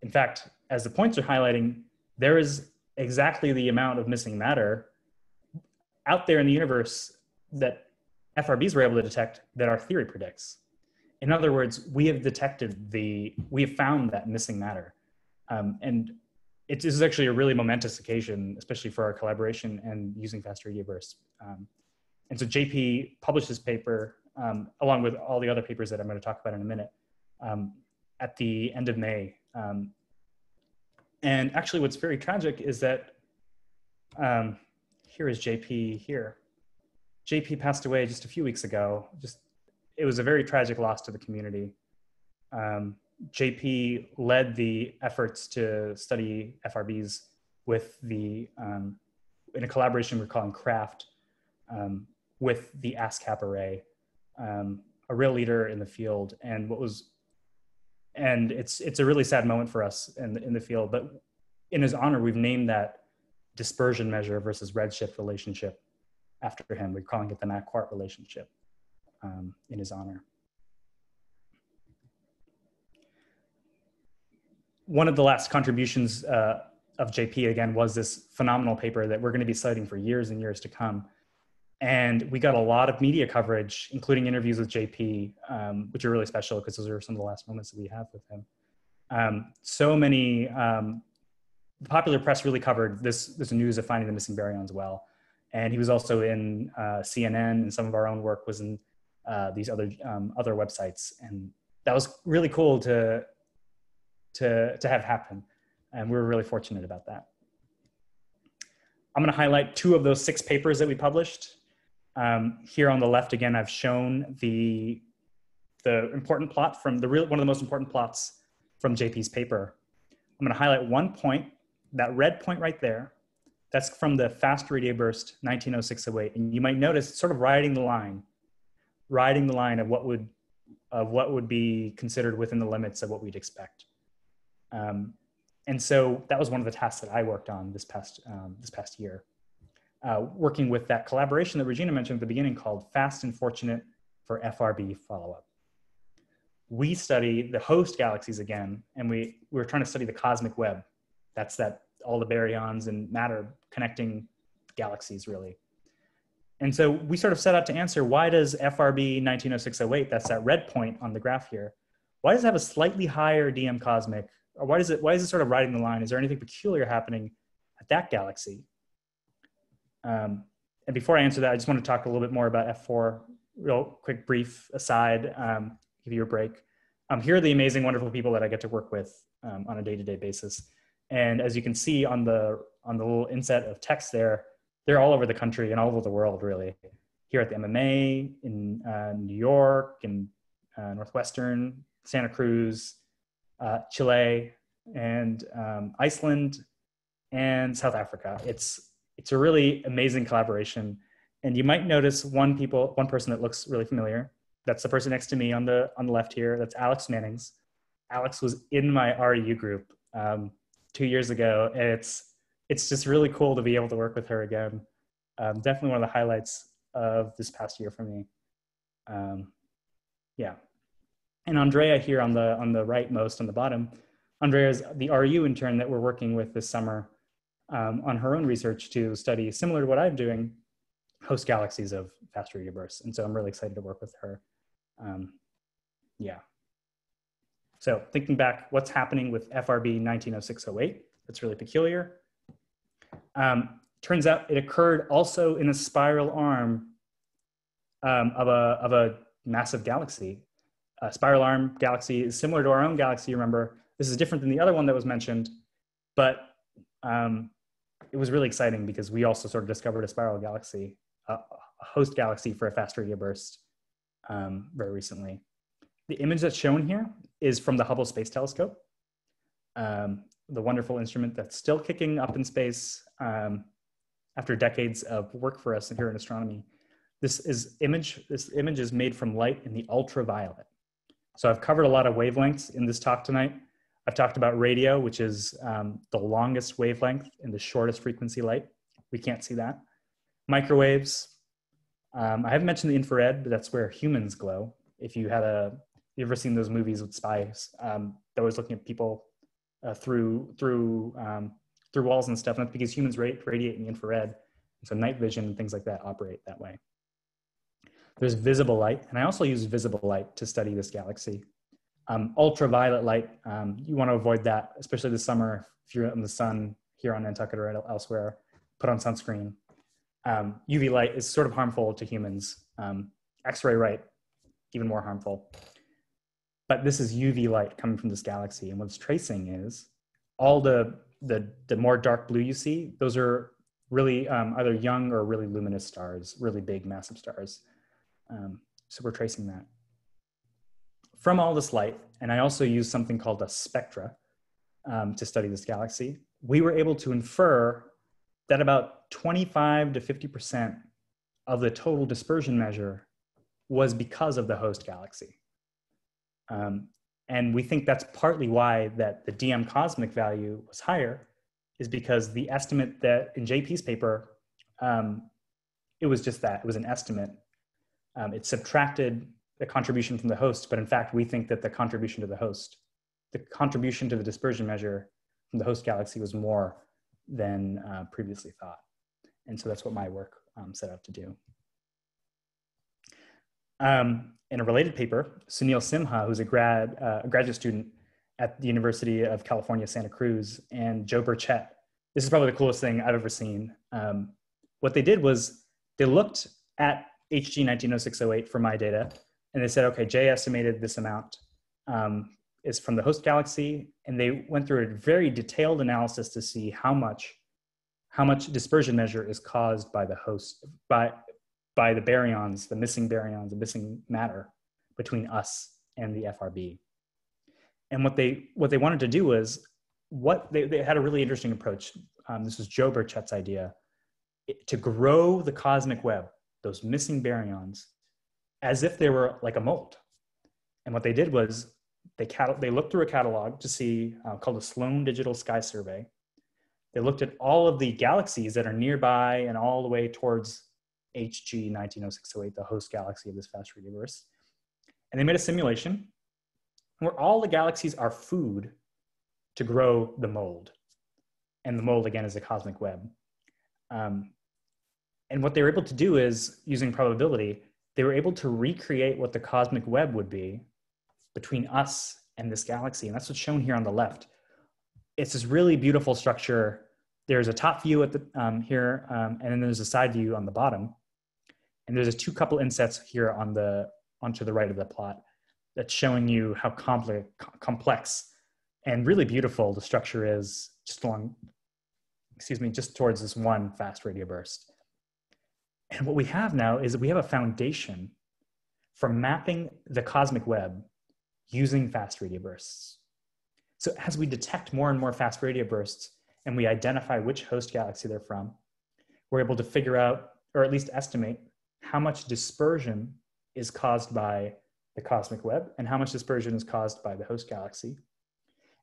in fact, as the points are highlighting, there is exactly the amount of missing matter out there in the universe that FRBs were able to detect that our theory predicts. In other words, we have detected the, we have found that missing matter. Um, and it is this is actually a really momentous occasion, especially for our collaboration and using fast radio bursts. Um, and so JP published this paper um, along with all the other papers that I'm going to talk about in a minute um, at the end of May. Um, and actually, what's very tragic is that um, here is JP here. JP passed away just a few weeks ago. Just it was a very tragic loss to the community. Um, JP led the efforts to study FRBs with the um, in a collaboration we're calling CRAFT um, with the ASKAP array, um, a real leader in the field. And what was and it's it's a really sad moment for us in in the field. But in his honor, we've named that dispersion measure versus redshift relationship after him. We're calling it the Macquart relationship um, in his honor. One of the last contributions uh, of JP again was this phenomenal paper that we're going to be citing for years and years to come and we got a lot of media coverage, including interviews with JP, um, which are really special because those are some of the last moments that we have with him. Um, so many, um, the popular press really covered this, this news of finding the missing baryons well. And he was also in uh, CNN and some of our own work was in uh, these other, um, other websites. And that was really cool to, to, to have happen. And we were really fortunate about that. I'm gonna highlight two of those six papers that we published. Um, here on the left, again, I've shown the, the important plot from the real, one of the most important plots from JP's paper. I'm gonna highlight one point, that red point right there, that's from the fast radio burst 190608. And you might notice it's sort of riding the line, riding the line of what would, of what would be considered within the limits of what we'd expect. Um, and so that was one of the tasks that I worked on this past, um, this past year uh, working with that collaboration that Regina mentioned at the beginning called Fast and Fortunate for FRB follow-up. We study the host galaxies again, and we, we are trying to study the cosmic web. That's that all the baryons and matter connecting galaxies really. And so we sort of set out to answer why does FRB 190608, that's that red point on the graph here, why does it have a slightly higher DM cosmic? Or why, does it, why is it sort of riding the line? Is there anything peculiar happening at that galaxy? Um, and before I answer that, I just want to talk a little bit more about F4, real quick, brief aside, um, give you a break. Um, here are the amazing, wonderful people that I get to work with um, on a day-to-day basis. And as you can see on the, on the little inset of text there, they're all over the country and all over the world, really. Here at the MMA, in uh, New York, in uh, Northwestern, Santa Cruz, uh, Chile, and um, Iceland, and South Africa. It's it's a really amazing collaboration. And you might notice one people, one person that looks really familiar. That's the person next to me on the on the left here. That's Alex Mannings. Alex was in my REU group um, two years ago, and it's it's just really cool to be able to work with her again. Um, definitely one of the highlights of this past year for me. Um, yeah, and Andrea here on the on the right most on the bottom. Andrea is the REU intern that we're working with this summer um, on her own research to study similar to what I'm doing, host galaxies of fast radio bursts. And so I'm really excited to work with her. Um, yeah. So thinking back, what's happening with FRB 190608? That's really peculiar. Um, turns out it occurred also in a spiral arm um, of, a, of a massive galaxy. A spiral arm galaxy is similar to our own galaxy, remember. This is different than the other one that was mentioned, but um, it was really exciting because we also sort of discovered a spiral galaxy, a, a host galaxy for a fast radio burst um, very recently. The image that's shown here is from the Hubble Space Telescope, um, the wonderful instrument that's still kicking up in space um, after decades of work for us here in astronomy. This is image. This image is made from light in the ultraviolet. So I've covered a lot of wavelengths in this talk tonight. I've talked about radio, which is um, the longest wavelength and the shortest frequency light. We can't see that. Microwaves. Um, I haven't mentioned the infrared, but that's where humans glow. If you had a, you ever seen those movies with spies um, that was looking at people uh, through through um, through walls and stuff, and that's because humans radiate in the infrared. And so night vision and things like that operate that way. There's visible light, and I also use visible light to study this galaxy. Um, ultraviolet light, um, you want to avoid that, especially this summer if you're in the sun here on Nantucket or elsewhere. Put on sunscreen. Um, UV light is sort of harmful to humans. Um, X-ray light, even more harmful. But this is UV light coming from this galaxy, and what it's tracing is all the the the more dark blue you see. Those are really um, either young or really luminous stars, really big, massive stars. Um, so we're tracing that from all this light, and I also used something called a spectra um, to study this galaxy, we were able to infer that about 25 to 50% of the total dispersion measure was because of the host galaxy. Um, and we think that's partly why that the DM cosmic value was higher is because the estimate that in JP's paper, um, it was just that, it was an estimate. Um, it subtracted the contribution from the host, but in fact, we think that the contribution to the host, the contribution to the dispersion measure from the host galaxy was more than uh, previously thought. And so that's what my work um, set out to do. Um, in a related paper, Sunil Simha, who's a grad, uh, a graduate student at the University of California, Santa Cruz, and Joe Burchett. This is probably the coolest thing I've ever seen. Um, what they did was they looked at HG 190608 for my data and they said, okay, J estimated this amount um, is from the host galaxy, and they went through a very detailed analysis to see how much how much dispersion measure is caused by the host by by the baryons, the missing baryons, the missing matter between us and the FRB. And what they what they wanted to do was what they, they had a really interesting approach. Um, this was Joe Burchett's idea to grow the cosmic web, those missing baryons, as if they were like a mold. And what they did was they, cat- they looked through a catalog to see, uh, called the Sloan Digital Sky Survey. They looked at all of the galaxies that are nearby and all the way towards HG 190608, the host galaxy of this fast universe. And they made a simulation where all the galaxies are food to grow the mold. And the mold, again, is a cosmic web. Um, and what they were able to do is, using probability, they were able to recreate what the cosmic web would be between us and this galaxy. And that's what's shown here on the left. It's this really beautiful structure. There's a top view at the um, here, um, and then there's a side view on the bottom. And there's a two couple insets here on the onto the right of the plot that's showing you how complex, complex and really beautiful the structure is just along, excuse me, just towards this one fast radio burst. And what we have now is that we have a foundation for mapping the cosmic web using fast radio bursts. So as we detect more and more fast radio bursts and we identify which host galaxy they're from, we're able to figure out, or at least estimate, how much dispersion is caused by the cosmic web and how much dispersion is caused by the host galaxy.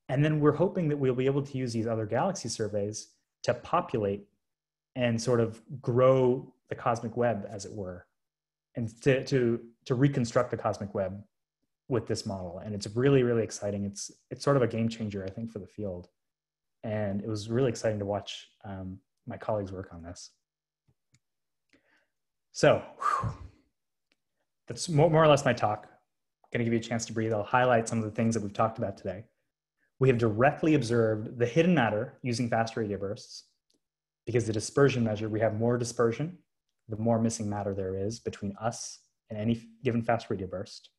And then we're hoping that we'll be able to use these other galaxy surveys to populate and sort of grow the cosmic web, as it were, and to, to, to reconstruct the cosmic web with this model. And it's really, really exciting. It's, it's sort of a game changer, I think, for the field. And it was really exciting to watch um, my colleagues work on this. So whew, that's more, more or less my talk. I'm going to give you a chance to breathe. I'll highlight some of the things that we've talked about today. We have directly observed the hidden matter using fast radio bursts because the dispersion measure, we have more dispersion, the more missing matter there is between us and any given fast radio burst.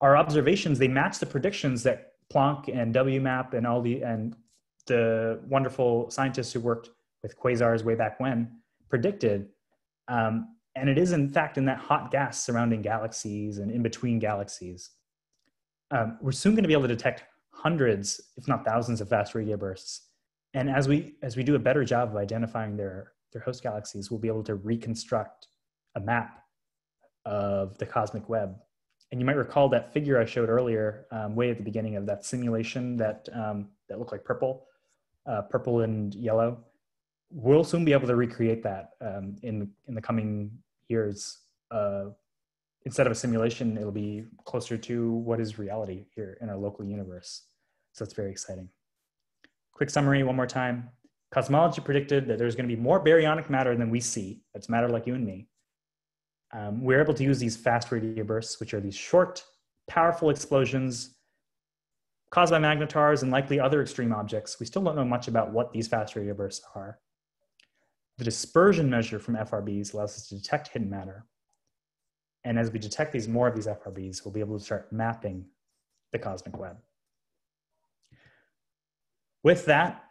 Our observations, they match the predictions that Planck and WMAP and all the, and the wonderful scientists who worked with quasars way back when predicted. Um, and it is, in fact, in that hot gas surrounding galaxies and in between galaxies. Um, we're soon going to be able to detect hundreds, if not thousands, of fast radio bursts. And as we as we do a better job of identifying their their host galaxies, we'll be able to reconstruct a map of the cosmic web. And you might recall that figure I showed earlier, um, way at the beginning of that simulation that um, that looked like purple, uh, purple and yellow. We'll soon be able to recreate that um, in in the coming years. Uh, instead of a simulation, it'll be closer to what is reality here in our local universe. So it's very exciting. Quick summary one more time. Cosmology predicted that there's going to be more baryonic matter than we see. That's matter like you and me. Um, we're able to use these fast radio bursts, which are these short, powerful explosions caused by magnetars and likely other extreme objects. We still don't know much about what these fast radio bursts are. The dispersion measure from FRBs allows us to detect hidden matter. And as we detect these more of these FRBs, we'll be able to start mapping the cosmic web. With that,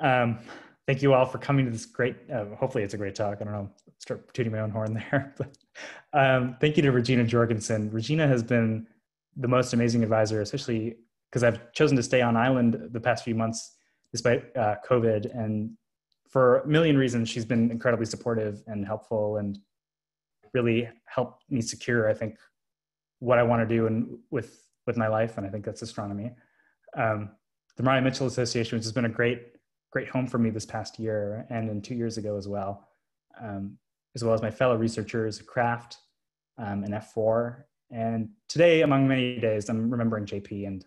um, thank you all for coming to this great, uh, hopefully it's a great talk. I don't know, start tooting my own horn there. but, um, thank you to Regina Jorgenson. Regina has been the most amazing advisor, especially because I've chosen to stay on island the past few months despite uh, COVID. And for a million reasons, she's been incredibly supportive and helpful and really helped me secure, I think, what I want to do and with with my life. And I think that's astronomy. Um, the Maria Mitchell Association, which has been a great great home for me this past year and in two years ago as well, um, as well as my fellow researchers, Craft um, and F4. And today, among many days, I'm remembering JP and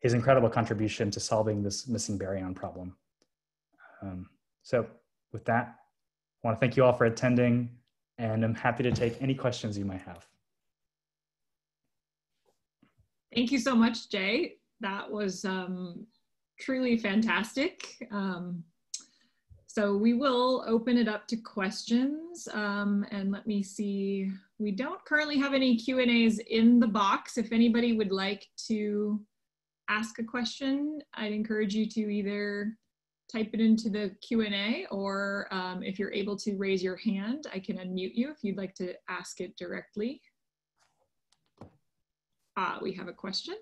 his incredible contribution to solving this missing baryon problem. Um, so with that, I want to thank you all for attending and I'm happy to take any questions you might have. Thank you so much, Jay. That was um, truly fantastic. Um, so we will open it up to questions um, and let me see. We don't currently have any Q&As in the box. If anybody would like to ask a question, I'd encourage you to either type it into the Q&A or um, if you're able to raise your hand, I can unmute you if you'd like to ask it directly. Uh, we have a question.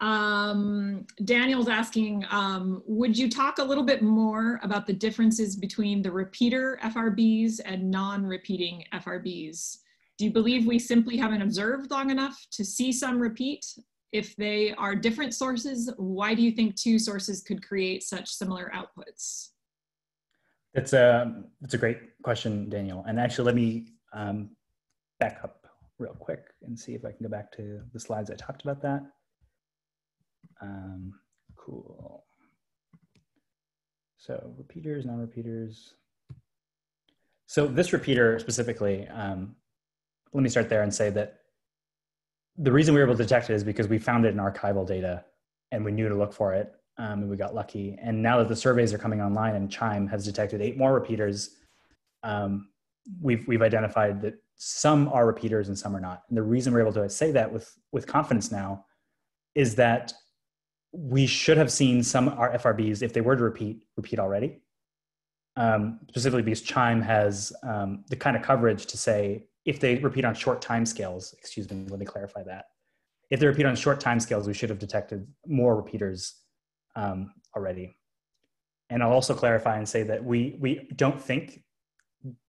Um, Daniel's asking, um, would you talk a little bit more about the differences between the repeater FRBs and non-repeating FRBs? Do you believe we simply haven't observed long enough to see some repeat? If they are different sources, why do you think two sources could create such similar outputs? It's a, it's a great question, Daniel. And actually, let me um, back up real quick and see if I can go back to the slides I talked about that. Um, cool. So repeaters, non-repeaters. So this repeater specifically, um, let me start there and say that the reason we were able to detect it is because we found it in archival data and we knew to look for it um, and we got lucky. And now that the surveys are coming online and CHIME has detected eight more repeaters, um, we've, we've identified that some are repeaters and some are not. And the reason we're able to say that with, with confidence now is that we should have seen some our FRBs, if they were to repeat, repeat already. Um, specifically because Chime has um, the kind of coverage to say if they repeat on short time scales, excuse me, let me clarify that. If they repeat on short time scales, we should have detected more repeaters um, already. And I'll also clarify and say that we, we don't think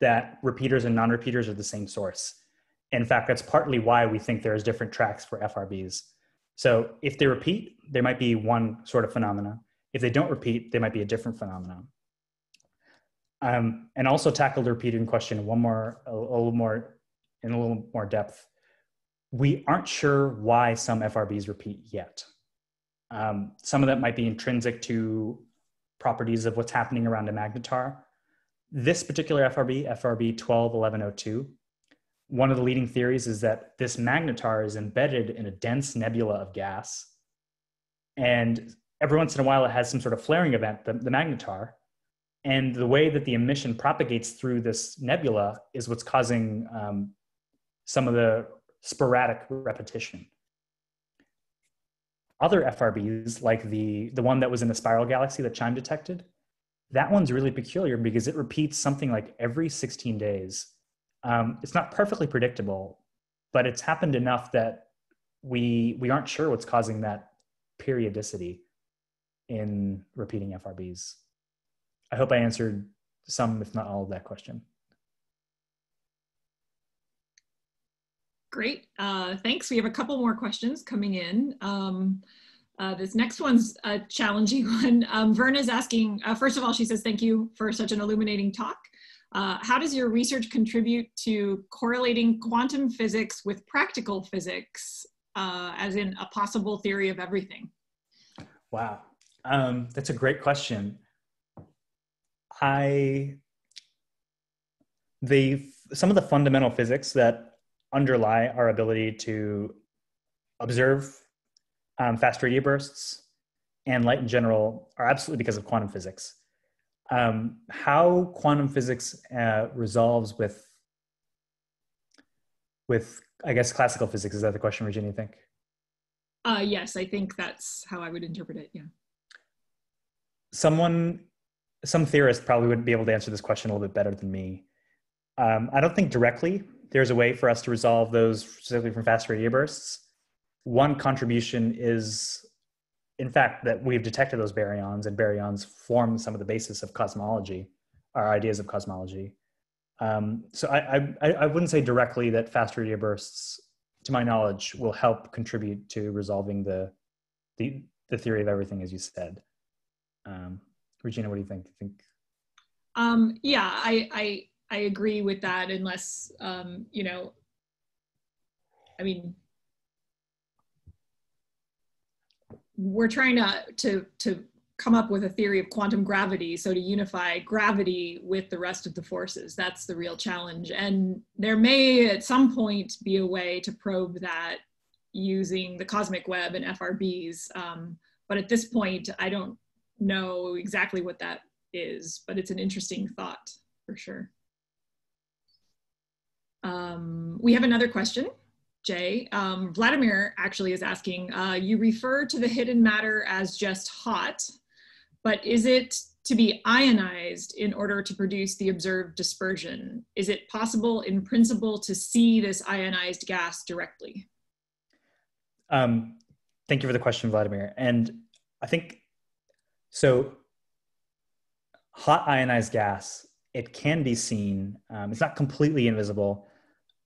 that repeaters and non-repeaters are the same source. In fact, that's partly why we think there's different tracks for FRBs. So if they repeat, there might be one sort of phenomena. If they don't repeat, they might be a different phenomenon. Um, and also tackle the repeating question one more, a, a little more, in a little more depth. We aren't sure why some FRBs repeat yet. Um, some of that might be intrinsic to properties of what's happening around a magnetar. This particular FRB, FRB 121102, one of the leading theories is that this magnetar is embedded in a dense nebula of gas. And every once in a while, it has some sort of flaring event, the, the magnetar. And the way that the emission propagates through this nebula is what's causing um, some of the sporadic repetition. Other FRBs, like the, the one that was in the spiral galaxy that CHIME detected, that one's really peculiar because it repeats something like every 16 days um, it's not perfectly predictable, but it's happened enough that we we aren't sure what's causing that periodicity in repeating FRBs. I hope I answered some, if not all, of that question. Great, uh, thanks. We have a couple more questions coming in. Um, uh, this next one's a challenging one. Um, Verna's asking, uh, first of all, she says, thank you for such an illuminating talk. Uh, how does your research contribute to correlating quantum physics with practical physics, uh, as in a possible theory of everything? Wow, um, that's a great question. I the some of the fundamental physics that underlie our ability to observe um, fast radio bursts and light in general are absolutely because of quantum physics um, how quantum physics uh, resolves with with I guess classical physics is that the question, Regina? You think? Uh, yes, I think that's how I would interpret it. Yeah. Someone, some theorist probably would be able to answer this question a little bit better than me. Um, I don't think directly there's a way for us to resolve those specifically from fast radio bursts. One contribution is in fact, that we've detected those baryons, and baryons form some of the basis of cosmology, our ideas of cosmology. Um, so I, I, I wouldn't say directly that fast radio bursts, to my knowledge, will help contribute to resolving the the, the theory of everything, as you said. Um, Regina, what do you think? think? Um, yeah, I, I I agree with that. Unless um, you know, I mean, we're trying to, to, to come up with a theory of quantum gravity. So to unify gravity with the rest of the forces, that's the real challenge. And there may at some point be a way to probe that using the cosmic web and FRBs. Um, but at this point, I don't know exactly what that is, but it's an interesting thought for sure. Um, we have another question. Jay. Um, Vladimir actually is asking, uh, you refer to the hidden matter as just hot, but is it to be ionized in order to produce the observed dispersion? Is it possible in principle to see this ionized gas directly? Um, thank you for the question, Vladimir. And I think, so hot ionized gas, it can be seen. Um, it's not completely invisible.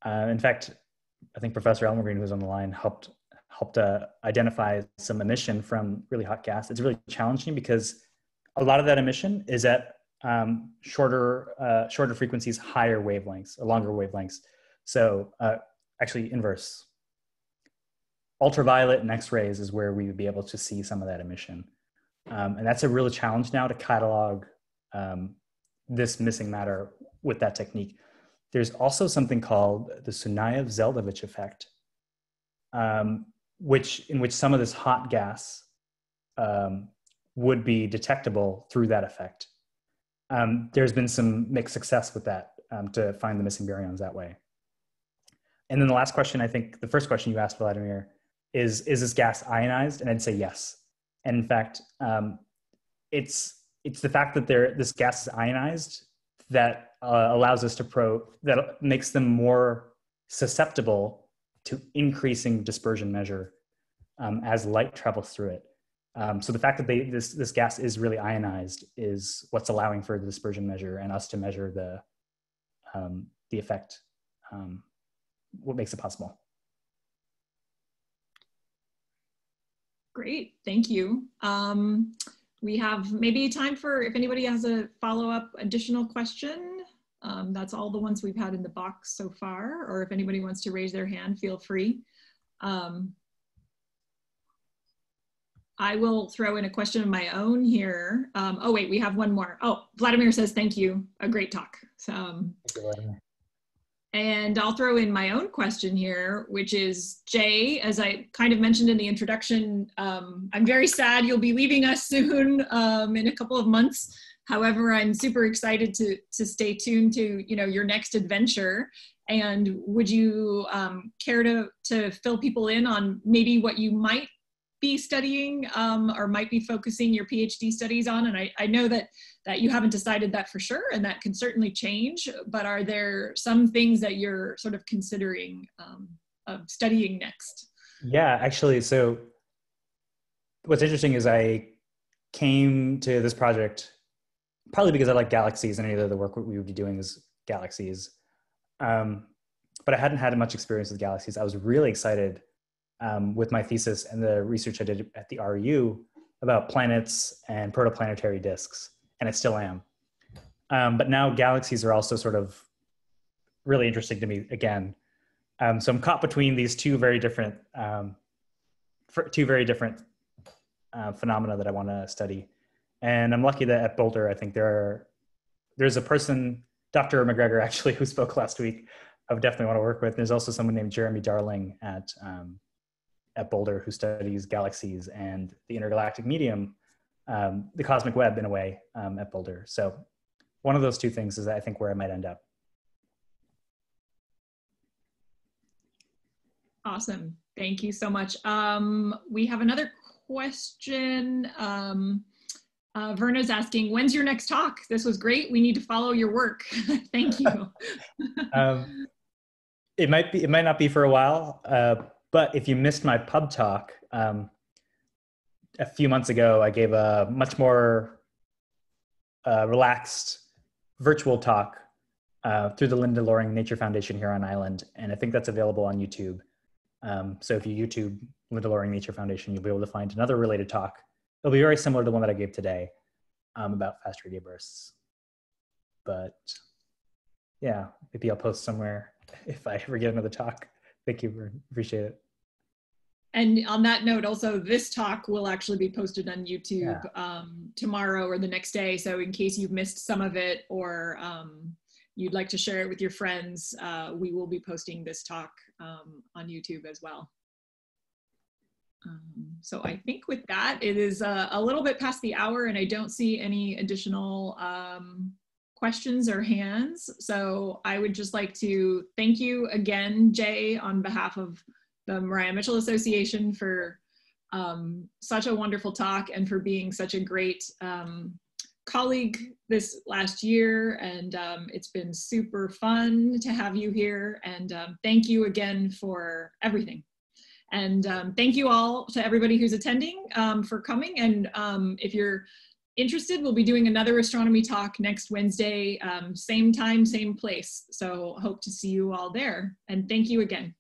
Uh, in fact, I think Professor Elmer Green, who's on the line, helped helped uh, identify some emission from really hot gas. It's really challenging because a lot of that emission is at um, shorter uh, shorter frequencies, higher wavelengths, or longer wavelengths. So uh, actually, inverse. Ultraviolet and X-rays is where we would be able to see some of that emission, um, and that's a real challenge now to catalog um, this missing matter with that technique. There's also something called the Sunyaev-Zeldovich effect, um, which in which some of this hot gas um, would be detectable through that effect. Um, there's been some mixed success with that um, to find the missing baryons that way. And then the last question, I think the first question you asked, Vladimir, is is this gas ionized? And I'd say yes. And in fact, um, it's it's the fact that there this gas is ionized that uh, allows us to pro that makes them more susceptible to increasing dispersion measure um, as light travels through it. Um, so the fact that they, this, this gas is really ionized is what's allowing for the dispersion measure and us to measure the, um, the effect um, what makes it possible. Great, thank you. We have maybe time for if anybody has a follow-up additional question. Um, that's all the ones we've had in the box so far, or if anybody wants to raise their hand, feel free. Um, I will throw in a question of my own here. Um, oh wait, we have one more. Oh, Vladimir says, thank you, a great talk. So, um, and I'll throw in my own question here, which is Jay, as I kind of mentioned in the introduction, um, I'm very sad you'll be leaving us soon um, in a couple of months. However, I'm super excited to, to stay tuned to you know your next adventure. And would you um, care to, to fill people in on maybe what you might be studying um, or might be focusing your PhD studies on? And I, I know that that you haven't decided that for sure, and that can certainly change. But are there some things that you're sort of considering um, of studying next? Yeah, actually, so what's interesting is I came to this project probably because I like galaxies, and any of the work we would be doing is galaxies. Um, but I hadn't had much experience with galaxies. I was really excited um, with my thesis and the research I did at the REU about planets and protoplanetary disks, and I still am. Um, but now galaxies are also sort of really interesting to me again. Um, so I'm caught between these two very different, um, two very different uh, phenomena that I want to study. And I'm lucky that at Boulder, I think there are, there's a person, Dr. MacGregor actually, who spoke last week, I would definitely want to work with. There's also someone named Jeremy Darling at um, at Boulder who studies galaxies and the intergalactic medium, um, the cosmic web in a way um, at Boulder. So one of those two things is I think where I might end up. Awesome. Thank you so much. Um, we have another question. Um, uh, Verna's asking, when's your next talk? This was great. We need to follow your work. Thank you. um, it might be, it might not be for a while, uh, but if you missed my pub talk, um, a few months ago, I gave a much more uh, relaxed virtual talk uh, through the Linda Loring Nature Foundation here on island, and I think that's available on YouTube. Um, so if you YouTube Linda Loring Nature Foundation, you'll be able to find another related talk. It'll be very similar to the one that I gave today um, about fast radio bursts. But yeah, maybe I'll post somewhere if I ever get another talk. Thank you. Appreciate it. And on that note, also this talk will actually be posted on YouTube yeah. um, tomorrow or the next day. So in case you've missed some of it or um, you'd like to share it with your friends, uh, we will be posting this talk um, on YouTube as well. Um, so I think with that, it is uh, a little bit past the hour and I don't see any additional um, questions or hands. So I would just like to thank you again, Jay, on behalf of the Maria Mitchell Association for um, such a wonderful talk and for being such a great um, colleague this last year. And um, it's been super fun to have you here. And um, thank you again for everything. And um, thank you all to everybody who's attending um, for coming. And if you're interested, we'll be doing another astronomy talk next Wednesday, same time, same place. So hope to see you all there. And thank you again.